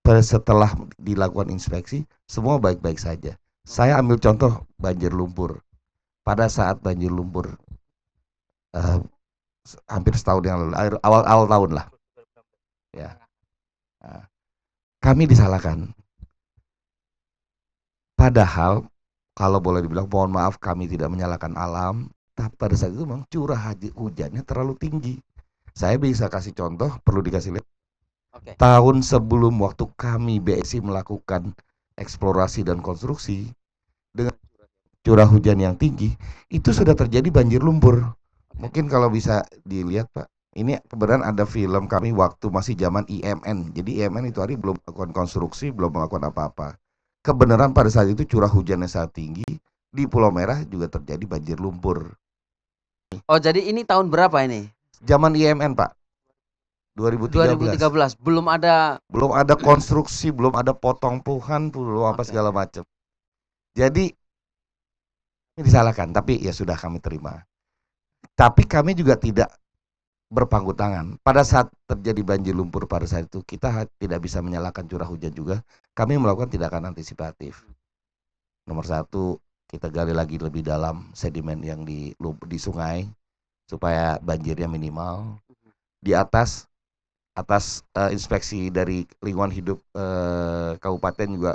pada setelah dilakukan inspeksi semua baik-baik saja. Saya ambil contoh banjir lumpur. Pada saat banjir lumpur se- hampir setahun yang lalu, awal awal tahun lah. Ya. Nah, kami disalahkan. Padahal kalau boleh dibilang mohon maaf kami tidak menyalahkan alam, tapi pada saat itu memang curah haji hujannya terlalu tinggi. Saya bisa kasih contoh, perlu dikasih lihat. oke Tahun sebelum waktu kami BSI melakukan eksplorasi dan konstruksi dengan curah hujan yang tinggi, itu sudah terjadi banjir lumpur. Mungkin kalau bisa dilihat Pak, ini kebetulan ada film kami waktu masih zaman IMN. Jadi IMN itu hari belum melakukan konstruksi, belum melakukan apa-apa. Kebenaran pada saat itu curah hujannya sangat tinggi, di Pulau Merah juga terjadi banjir lumpur. oh jadi ini tahun berapa ini Zaman IMN Pak, 2013. 2013 belum ada belum ada konstruksi, belum ada potong puhan, belum apa Oke. segala macam. Jadi ini disalahkan, tapi ya sudah kami terima. Tapi kami juga tidak berpangku tangan. Pada saat terjadi banjir lumpur pada saat itu kita tidak bisa menyalahkan curah hujan juga. Kami melakukan tindakan antisipatif. Nomor satu kita gali lagi lebih dalam sedimen yang di di sungai supaya banjirnya minimal. Di atas atas eh, inspeksi dari lingkungan hidup eh, kabupaten juga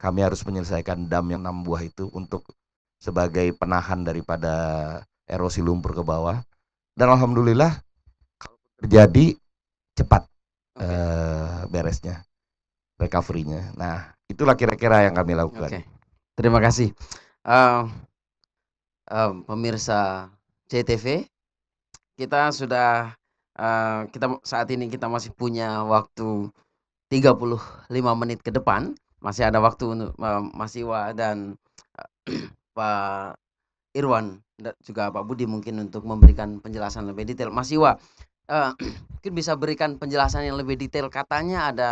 kami harus menyelesaikan dam yang enam buah itu untuk sebagai penahan daripada erosi lumpur ke bawah dan alhamdulillah kalau terjadi cepat Oke. eh, beresnya recovery-nya. Nah, itulah kira-kira yang kami lakukan. Oke, terima kasih. Eh, eh, pemirsa CTV, kita sudah eh, kita saat ini kita masih punya waktu 35 menit ke depan, masih ada waktu untuk eh, Mas Iwa dan eh, Pak Irwan dan juga Pak Budi mungkin untuk memberikan penjelasan lebih detail. Mas Iwa, eh, mungkin bisa berikan penjelasan yang lebih detail. Katanya ada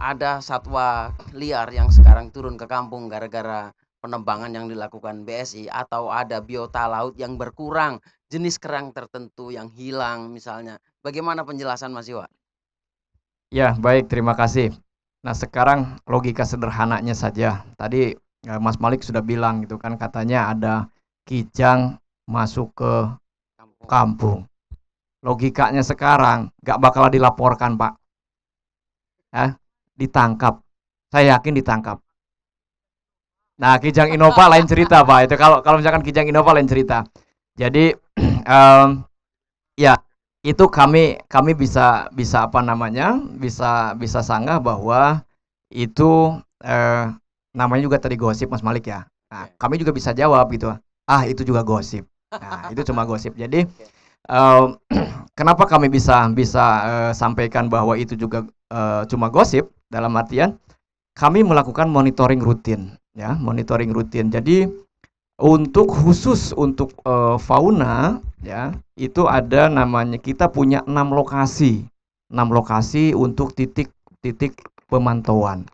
ada satwa liar yang sekarang turun ke kampung gara-gara penebangan yang dilakukan BSI atau ada biota laut yang berkurang, jenis kerang tertentu yang hilang misalnya. Bagaimana penjelasan Mas Iwa? Ya, baik, terima kasih. Nah, sekarang logika sederhananya saja. Tadi eh, Mas Malik sudah bilang gitu kan katanya ada Kijang masuk ke kampung. Logikanya sekarang nggak bakal dilaporkan Pak. Ya, ditangkap. Saya yakin ditangkap. Nah, Kijang Innova lain cerita Pak. Itu kalau kalau misalkan Kijang Innova lain cerita. Jadi em, ya itu kami kami bisa bisa apa namanya bisa bisa sanggah bahwa itu eh, namanya juga tadi gosip Mas Malik ya. Nah, kami juga bisa jawab gitu. Ah, itu juga gosip. Nah, itu cuma gosip. Jadi eh, kenapa kami bisa bisa eh, sampaikan bahwa itu juga eh, cuma gosip dalam artian kami melakukan monitoring rutin ya, monitoring rutin. Jadi untuk khusus untuk eh, fauna ya, itu ada namanya kita punya enam lokasi. enam lokasi untuk titik-titik pemantauan.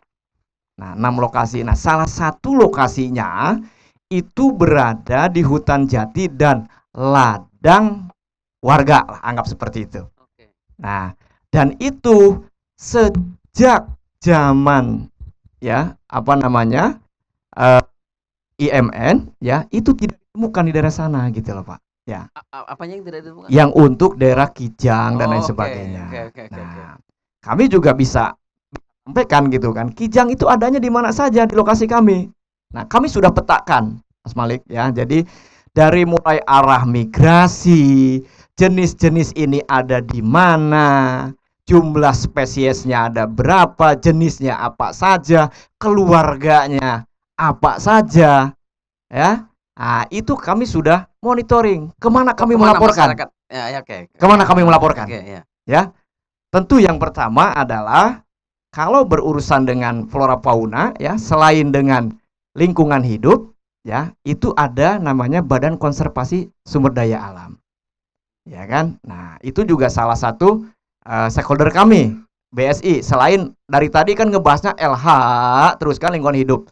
Nah, enam lokasi. Nah, salah satu lokasinya itu berada di hutan jati dan ladang warga, lah, anggap seperti itu. Oke. Nah, dan itu sejak zaman ya, apa namanya? eh, IMN ya, itu tidak ditemukan di daerah sana gitu loh, Pak. A- a- apanya yang tidak ditemukan? Yang untuk daerah Kijang dan Oh, lain oke, sebagainya. oke, oke, oke, oke. Nah, kami juga bisa sampaikan gitu kan. Kijang itu adanya di mana saja di lokasi kami. Nah, kami sudah petakan, Mas Malik ya. Jadi dari mulai arah migrasi, jenis-jenis ini ada di mana, jumlah spesiesnya ada berapa, jenisnya apa saja, keluarganya apa saja, ya. Nah, itu kami sudah monitoring. Ke mana kami Ke mana melaporkan? masyarakat? Ya, ya. Ke mana kami melaporkan? Oke, ya. Tentu yang pertama adalah kalau berurusan dengan flora fauna ya, selain dengan lingkungan hidup ya, itu ada namanya Badan Konservasi Sumber Daya Alam. Ya kan? Nah, itu juga salah satu eh, stakeholder kami BSI. Selain dari tadi kan ngebahasnya LH terus kan lingkungan hidup.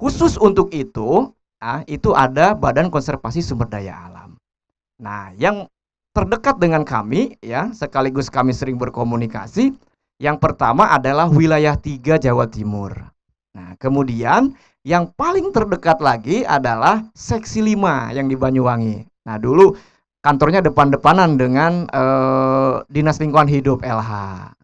Khusus untuk itu, ah, itu ada Badan Konservasi Sumber Daya Alam. Nah, yang terdekat dengan kami ya sekaligus kami sering berkomunikasi yang pertama adalah wilayah 3 Jawa Timur. Nah kemudian yang paling terdekat lagi adalah seksi 5 yang di Banyuwangi. Nah dulu kantornya depan-depanan dengan eh, Dinas Lingkungan Hidup LH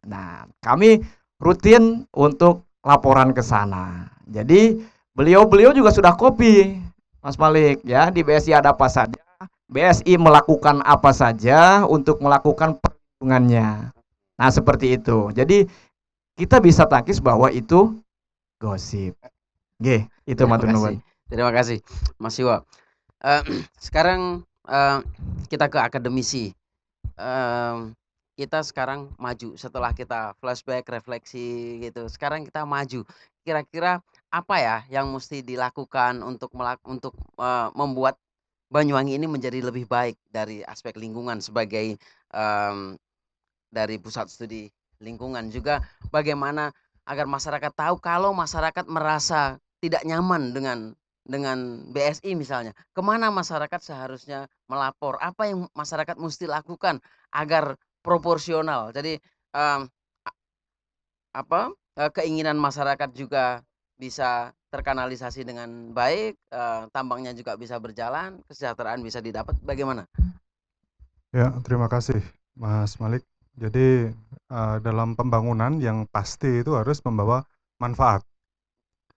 nah kami rutin untuk laporan ke sana. Jadi beliau-beliau juga sudah kopi Mas Malik ya di BSI ada apa saja BSI melakukan apa saja untuk melakukan perlindungannya. Nah, seperti itu. Jadi kita bisa tangkis bahwa itu gosip. Oke, itu Terima matur nuwun. Terima kasih, Mas Iwa. Eh, sekarang eh, kita ke akademisi. Em, kita sekarang maju setelah kita flashback, refleksi gitu. Sekarang kita maju. Kira-kira apa ya yang mesti dilakukan untuk melak- untuk eh, membuat Banyuwangi ini menjadi lebih baik dari aspek lingkungan sebagai em, dari pusat studi lingkungan. Juga bagaimana agar masyarakat tahu kalau masyarakat merasa tidak nyaman dengan dengan BSI misalnya ke mana masyarakat seharusnya melapor? Apa yang masyarakat mesti lakukan agar proporsional? Jadi a- apa eh, keinginan masyarakat juga bisa terkanalisasi dengan baik eh, tambangnya juga bisa berjalan kesejahteraan bisa didapat bagaimana Ya, terima kasih Mas Malik. Jadi eh, dalam pembangunan yang pasti itu harus membawa manfaat.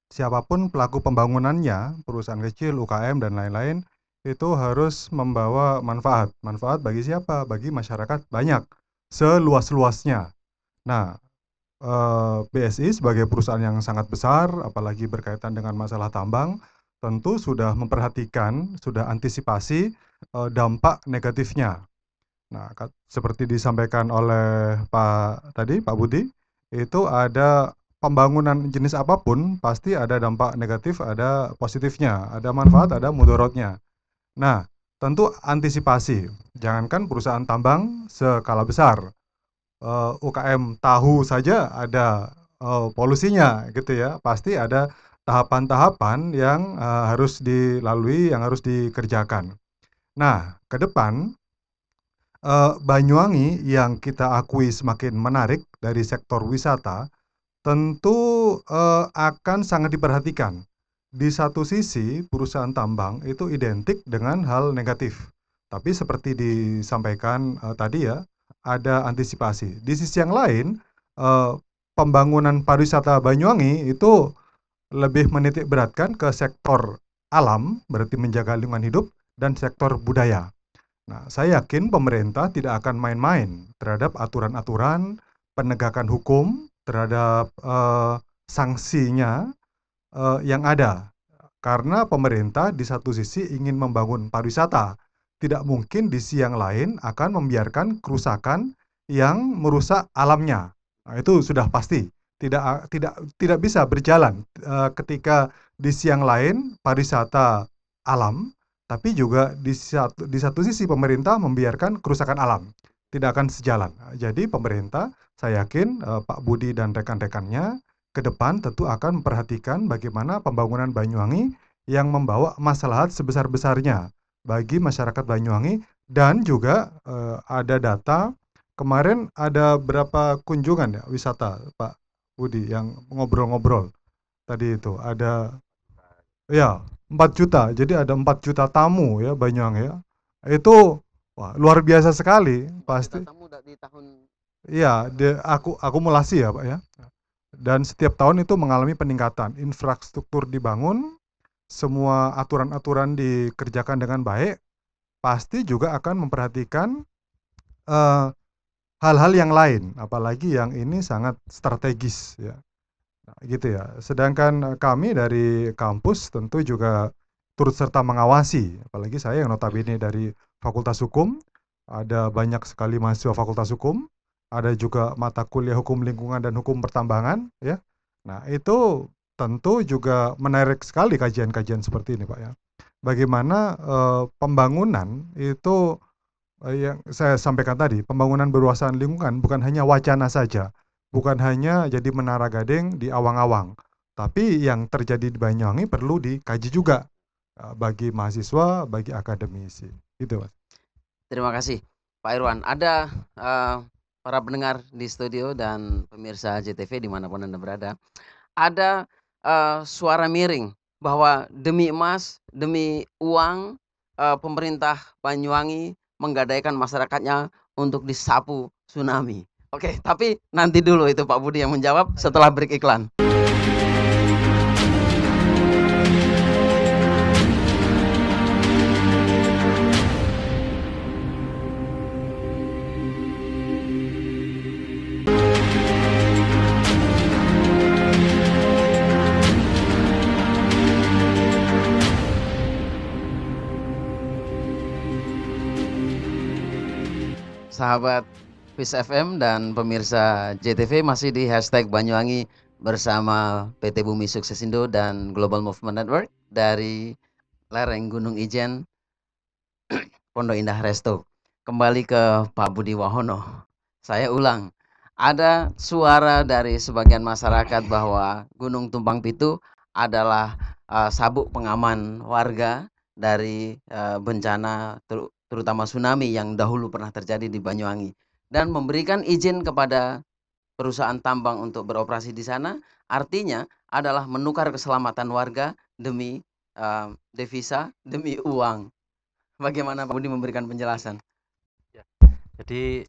Siapa pun pelaku pembangunannya, perusahaan kecil, UKM dan lain-lain, itu harus membawa manfaat. Manfaat bagi siapa? Bagi masyarakat banyak, seluas-luasnya. Nah, eh, BSI sebagai perusahaan yang sangat besar, apalagi berkaitan dengan masalah tambang, tentu sudah memperhatikan, sudah antisipasi eh, dampak negatifnya. Nah, seperti disampaikan oleh Pak tadi, Pak Budi, itu ada pembangunan jenis apa pun pasti ada dampak negatif, ada positifnya, ada manfaat, ada mudorotnya. Nah, tentu antisipasi. Jangankan perusahaan tambang skala besar, eh, UKM tahu saja ada eh, polusinya, gitu ya. Pasti ada tahapan-tahapan yang eh, harus dilalui, yang harus dikerjakan. Nah, ke depan eh, Banyuwangi yang kita akui semakin menarik dari sektor wisata tentu eh, akan sangat diperhatikan di satu sisi perusahaan tambang itu identik dengan hal negatif. Tapi seperti disampaikan eh, tadi ya, ada antisipasi. Di sisi yang lain, eh, pembangunan pariwisata Banyuwangi itu lebih menitik beratkan ke sektor alam, berarti menjaga lingkungan hidup, dan sektor budaya. Nah, saya yakin pemerintah tidak akan main-main terhadap aturan-aturan penegakan hukum, terhadap eh, sanksinya eh, yang ada. Karena pemerintah di satu sisi ingin membangun pariwisata, tidak mungkin di sisi yang lain akan membiarkan kerusakan yang merusak alamnya. Nah, itu sudah pasti tidak tidak tidak bisa berjalan uh, ketika di sisi yang lain pariwisata alam, tapi juga di satu di satu sisi pemerintah membiarkan kerusakan alam tidak akan sejalan. Jadi pemerintah, saya yakin uh, Pak Budi dan rekan-rekannya ke depan tentu akan memperhatikan bagaimana pembangunan Banyuwangi yang membawa maslahat sebesar-besarnya bagi masyarakat Banyuwangi dan juga uh, ada data. Kemarin ada berapa kunjungan ya wisata Pak Budi yang ngobrol-ngobrol? Tadi itu ada ya 4 juta. Jadi ada 4 juta tamu ya Banyuwangi ya. Itu wah luar biasa sekali pasti. tamu di tahun iya aku akumulasi ya Pak ya. Dan setiap tahun itu mengalami peningkatan. Infrastruktur dibangun semua aturan-aturan dikerjakan dengan baik pasti juga akan memperhatikan uh, hal-hal yang lain apalagi yang ini sangat strategis ya. Nah, gitu ya. Sedangkan kami dari kampus tentu juga turut serta mengawasi apalagi saya yang notabene dari Fakultas Hukum. Ada banyak sekali mahasiswa Fakultas Hukum ada juga mata kuliah hukum lingkungan dan hukum pertambangan ya. Nah, itu tentu juga menarik sekali kajian-kajian seperti ini, Pak ya. Bagaimana eh, pembangunan itu eh, yang saya sampaikan tadi, pembangunan berwawasan lingkungan bukan hanya wacana saja, bukan hanya jadi menara gading di awang-awang, tapi yang terjadi di Banyuwangi perlu dikaji juga eh, bagi mahasiswa, bagi akademisi. Itu, Mas. Terima kasih, Pak Irwan. Ada uh, para pendengar di studio dan pemirsa JTV di mana pun Anda berada, ada uh, suara miring bahwa demi emas, demi uang, uh, pemerintah Banyuwangi menggadaikan masyarakatnya untuk disapu tsunami. Oke, tapi nanti dulu itu Pak Budi yang menjawab setelah break iklan. Sahabat Peace FM dan pemirsa JTV masih di hashtag Banyuwangi bersama PT Bumi Sukses Indo dan Global Movement Network dari lereng Gunung Ijen Pondok Indah Resto. Kembali ke Pak Budi Wahono. Saya ulang, ada suara dari sebagian masyarakat bahwa Gunung Tumpang Pitu adalah uh, sabuk pengaman warga dari uh, bencana terutama tsunami yang dahulu pernah terjadi di Banyuwangi dan memberikan izin kepada perusahaan tambang untuk beroperasi di sana artinya adalah menukar keselamatan warga demi uh, devisa demi uang. Bagaimana Pak Budi memberikan penjelasan? Ya, jadi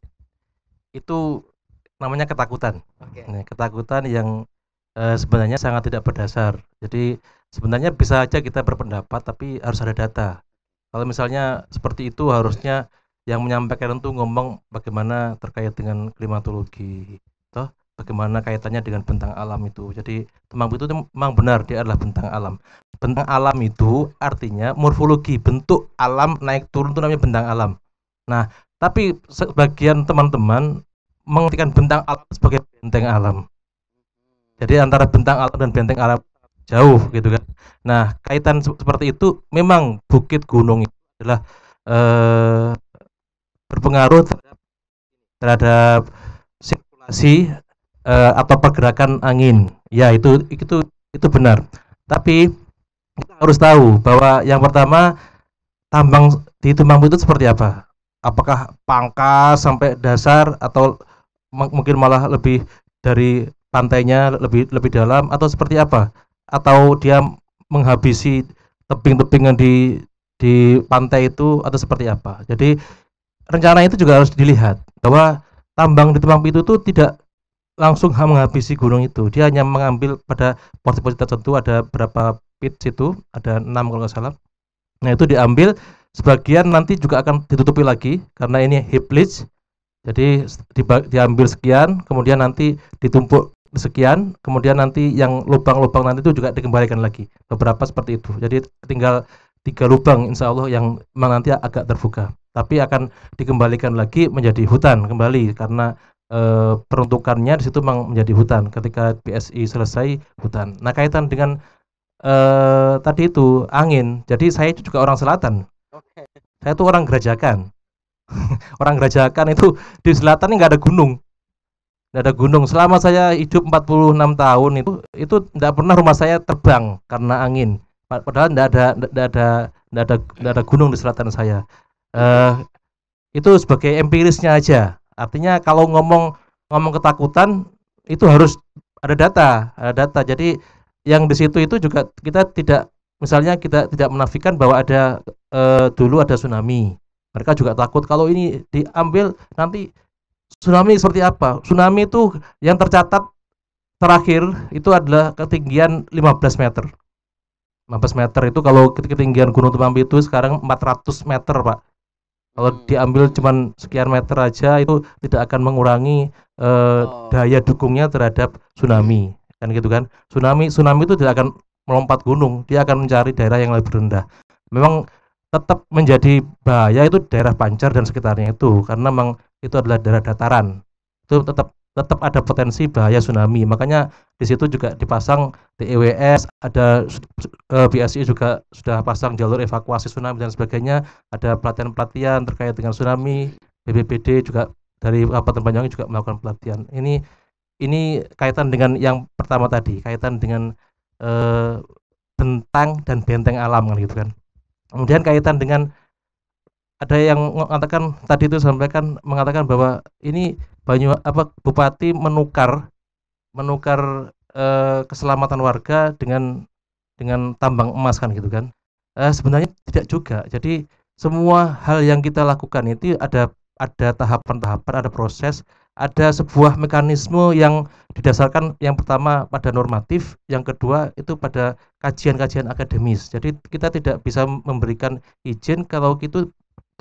itu namanya ketakutan. Okay. Nah, ketakutan yang uh, sebenarnya sangat tidak berdasar. Jadi sebenarnya bisa aja kita berpendapat tapi harus ada data. Kalau misalnya seperti itu harusnya yang menyampaikan itu ngomong bagaimana terkait dengan klimatologi, toh bagaimana kaitannya dengan bentang alam itu. Jadi Temang itu memang benar dia adalah bentang alam. Bentang alam itu artinya morfologi bentuk alam naik turun itu namanya bentang alam. Nah, tapi sebagian teman-teman mengartikan bentang alam sebagai benteng alam. Jadi antara bentang alam dan benteng alam jauh gitu kan. Nah, kaitan seperti itu memang bukit gunung itu adalah eh, berpengaruh terhadap, terhadap sirkulasi eh, atau pergerakan angin. Ya, itu itu itu benar. Tapi kita harus tahu bahwa yang pertama tambang di Tumbang itu seperti apa? Apakah pangkas sampai dasar atau mungkin malah lebih dari pantainya lebih lebih dalam atau seperti apa? atau dia menghabisi tebing-tebing yang di di pantai itu atau seperti apa. Jadi rencana itu juga harus dilihat bahwa tambang di Tumpang Pitu itu tidak langsung ha- menghabisi gunung itu. Dia hanya mengambil pada porsi-porsi tertentu ada berapa pit situ, ada enam kalau nggak salah. Nah itu diambil, sebagian nanti juga akan ditutupi lagi karena ini heap leach. Jadi diambil sekian, kemudian nanti ditumpuk sekian, kemudian nanti yang lubang-lubang nanti itu juga dikembalikan lagi. Beberapa seperti itu. Jadi tinggal tiga lubang insya Allah yang nanti agak terbuka. Tapi akan dikembalikan lagi menjadi hutan kembali karena eh, peruntukannya di situ memang menjadi hutan. Ketika BSI selesai hutan. Nah kaitan dengan eh, tadi itu angin. Jadi saya itu juga orang selatan. Saya itu orang gerajakan. orang gerajakan itu di selatan ini nggak ada gunung. Nggak ada gunung. Selama saya hidup 46 tahun itu itu tidak pernah rumah saya terbang karena angin. Pa- Padahal tidak ada tidak ada tidak ada tidak ada gunung di selatan saya. Eh itu sebagai empirisnya aja. Artinya kalau ngomong ngomong ketakutan itu harus ada data, ada data. Jadi yang di situ itu juga kita tidak misalnya kita tidak menafikan bahwa ada eh, dulu ada tsunami. Mereka juga takut kalau ini diambil nanti tsunami seperti apa? Tsunami itu yang tercatat terakhir itu adalah ketinggian 15 meter. 15 meter itu kalau ket- ketinggian Gunung Tumampi itu sekarang 400 meter, Pak. Kalau Hmm. diambil cuman sekian meter aja itu tidak akan mengurangi eh, Oh. daya dukungnya terhadap tsunami. Kan gitu kan? Tsunami tsunami itu tidak akan melompat gunung, dia akan mencari daerah yang lebih rendah. Memang tetap menjadi bahaya itu daerah Pancar dan sekitarnya itu karena memang itu adalah daerah dataran. Itu tetap tetap ada potensi bahaya tsunami. Makanya di situ juga dipasang DEWS, ada eh, BSI juga sudah pasang jalur evakuasi tsunami dan sebagainya, ada pelatihan-pelatihan terkait dengan tsunami, BPBD juga dari Kabupaten Banyuwangi juga melakukan pelatihan. Ini ini kaitan dengan yang pertama tadi, kaitan dengan eh, bentang dan benteng alam kan gitu kan. Kemudian kaitan dengan ada yang mengatakan tadi itu sampaikan mengatakan bahwa ini Banyu apa Bupati menukar menukar eh, keselamatan warga dengan dengan tambang emas kan gitu kan. Eh, sebenarnya tidak juga. Jadi semua hal yang kita lakukan itu ada ada tahapan-tahapan, ada proses, ada sebuah mekanisme yang didasarkan yang pertama pada normatif, yang kedua itu pada kajian-kajian akademis. Jadi kita tidak bisa memberikan izin kalau itu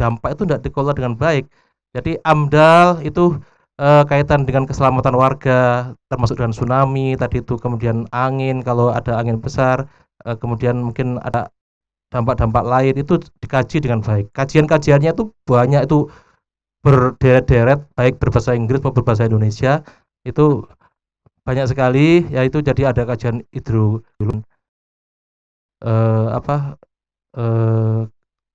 dampak itu tidak dikelola dengan baik. Jadi AMDAL itu eh, kaitan dengan keselamatan warga, termasuk dengan tsunami tadi itu, kemudian angin kalau ada angin besar, eh, kemudian mungkin ada dampak-dampak lain itu dikaji dengan baik. Kajian-kajiannya itu banyak itu berderet-deret baik berbahasa Inggris maupun berbahasa Indonesia itu banyak sekali yaitu jadi ada kajian hidro eh, apa eh,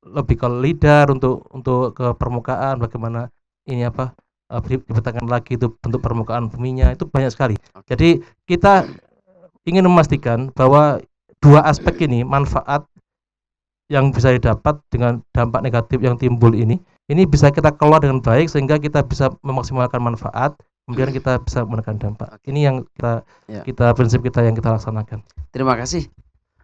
lebih ke lidar untuk untuk ke permukaan bagaimana ini apa eh, di- dipetakan lagi itu bentuk permukaan buminya itu banyak sekali. Jadi kita ingin memastikan bahwa dua aspek ini manfaat yang bisa didapat dengan dampak negatif yang timbul ini ini bisa kita kelola dengan baik sehingga kita bisa memaksimalkan manfaat kemudian kita bisa menekan dampak ini yang kita Ya. kita prinsip kita yang kita laksanakan Terima kasih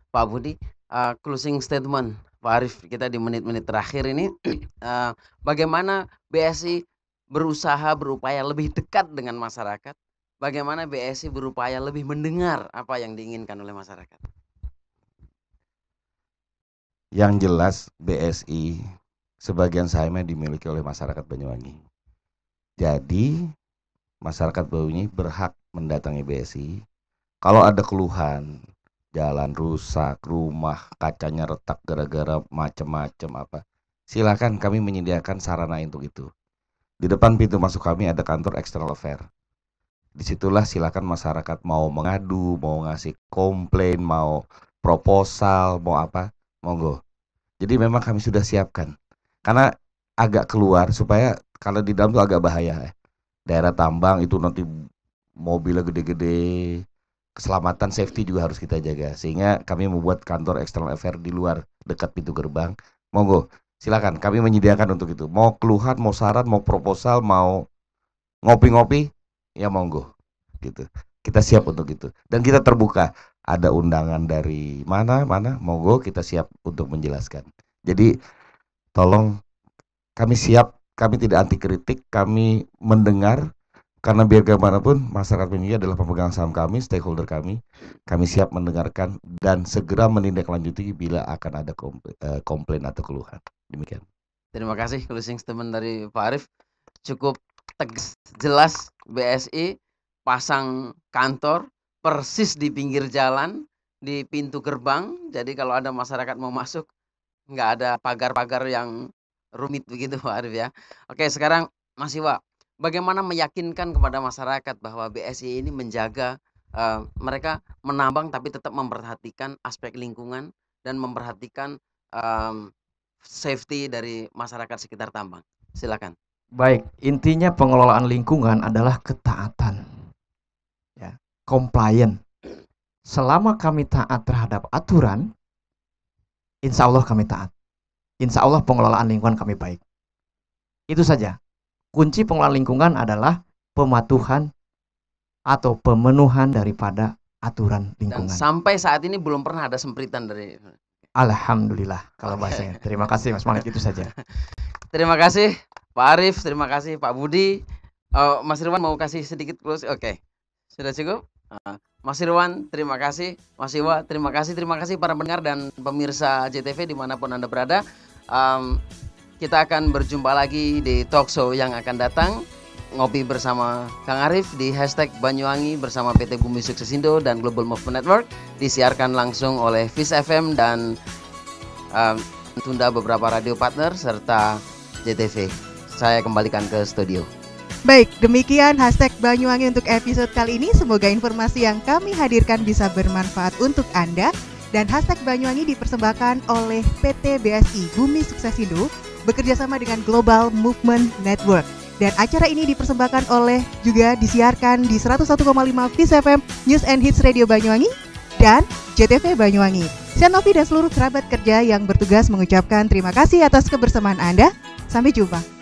Pak Budi. Uh, closing statement Pak Arief kita di menit-menit terakhir ini uh, bagaimana BSI berusaha berupaya lebih dekat dengan masyarakat, bagaimana BSI berupaya lebih mendengar apa yang diinginkan oleh masyarakat. Yang jelas BSI sebagian sahamnya dimiliki oleh masyarakat Banyuwangi. Jadi masyarakat Banyuwangi berhak mendatangi BSI. Kalau ada keluhan, jalan rusak, rumah kacanya retak gara-gara macam-macam apa, silakan kami menyediakan sarana untuk itu. Di depan pintu masuk kami ada kantor external affair. Di situlah silakan masyarakat mau mengadu, mau ngasih komplain, mau proposal, mau apa, monggo. Jadi memang kami sudah siapkan. Karena agak keluar supaya kalau di dalam tuh agak bahaya. ya. Daerah tambang itu nanti mobilnya gede-gede, keselamatan safety juga harus kita jaga. Sehingga kami membuat kantor external affair di luar dekat pintu gerbang. Monggo, silakan kami menyediakan untuk itu. Mau keluhan, mau saran, mau proposal, mau ngopi-ngopi, ya monggo gitu. Kita siap untuk itu dan kita terbuka. ada undangan dari mana mana monggo kita siap untuk menjelaskan jadi tolong kami siap kami tidak anti kritik kami mendengar karena biar bagaimanapun masyarakat Banyuwangi adalah pemegang saham kami, stakeholder kami. Kami siap mendengarkan dan segera menindaklanjuti bila akan ada komplain, eh, komplain atau keluhan. Demikian. Terima kasih closing statement dari Pak Arief. Cukup tegas, jelas BSI pasang kantor persis di pinggir jalan, di pintu gerbang. Jadi kalau ada masyarakat mau masuk, nggak ada pagar-pagar yang rumit begitu Pak Arief ya. Oke, sekarang Mas Iwa, bagaimana meyakinkan kepada masyarakat bahwa BSI ini menjaga uh, mereka menambang tapi tetap memperhatikan aspek lingkungan dan memperhatikan um, safety dari masyarakat sekitar tambang. Silakan. Baik, intinya pengelolaan lingkungan adalah ketaatan. Ya, compliant. Selama kami taat terhadap aturan, insya Allah kami taat. Insya Allah pengelolaan lingkungan kami baik. Itu saja kunci pengelolaan lingkungan adalah pematuhan atau pemenuhan daripada aturan lingkungan. Dan sampai saat ini belum pernah ada sempritan dari Alhamdulillah kalau bahasanya. Terima kasih Mas Malik itu saja. terima kasih Pak Arief, terima kasih Pak Budi. Uh, Mas Irwan mau kasih sedikit close? Oke. Okay. Sudah cukup? Uh, Mas Irwan, terima kasih. Mas Iwa, terima kasih. Terima kasih para pendengar dan pemirsa JTV di mana pun Anda berada. Um, kita akan berjumpa lagi di talk show yang akan datang ngopi bersama Kang Arif di hashtag Banyuwangi bersama PT Bumi Suksesindo dan Global Movement Network disiarkan langsung oleh Vis FM dan um, tunda beberapa radio partner serta JTV. Saya kembalikan ke studio. Baik, demikian hashtag Banyuwangi untuk episode kali ini. Semoga informasi yang kami hadirkan bisa bermanfaat untuk Anda. Dan hashtag Banyuwangi dipersembahkan oleh PT BSI Bumi Suksesindo bekerja sama dengan Global Movement Network. Dan acara ini dipersembahkan oleh juga disiarkan di 101,5 Vis FM News and Hits Radio Banyuwangi dan JTV Banyuwangi. Saya dan seluruh kerabat kerja yang bertugas mengucapkan terima kasih atas kebersamaan Anda. Sampai jumpa.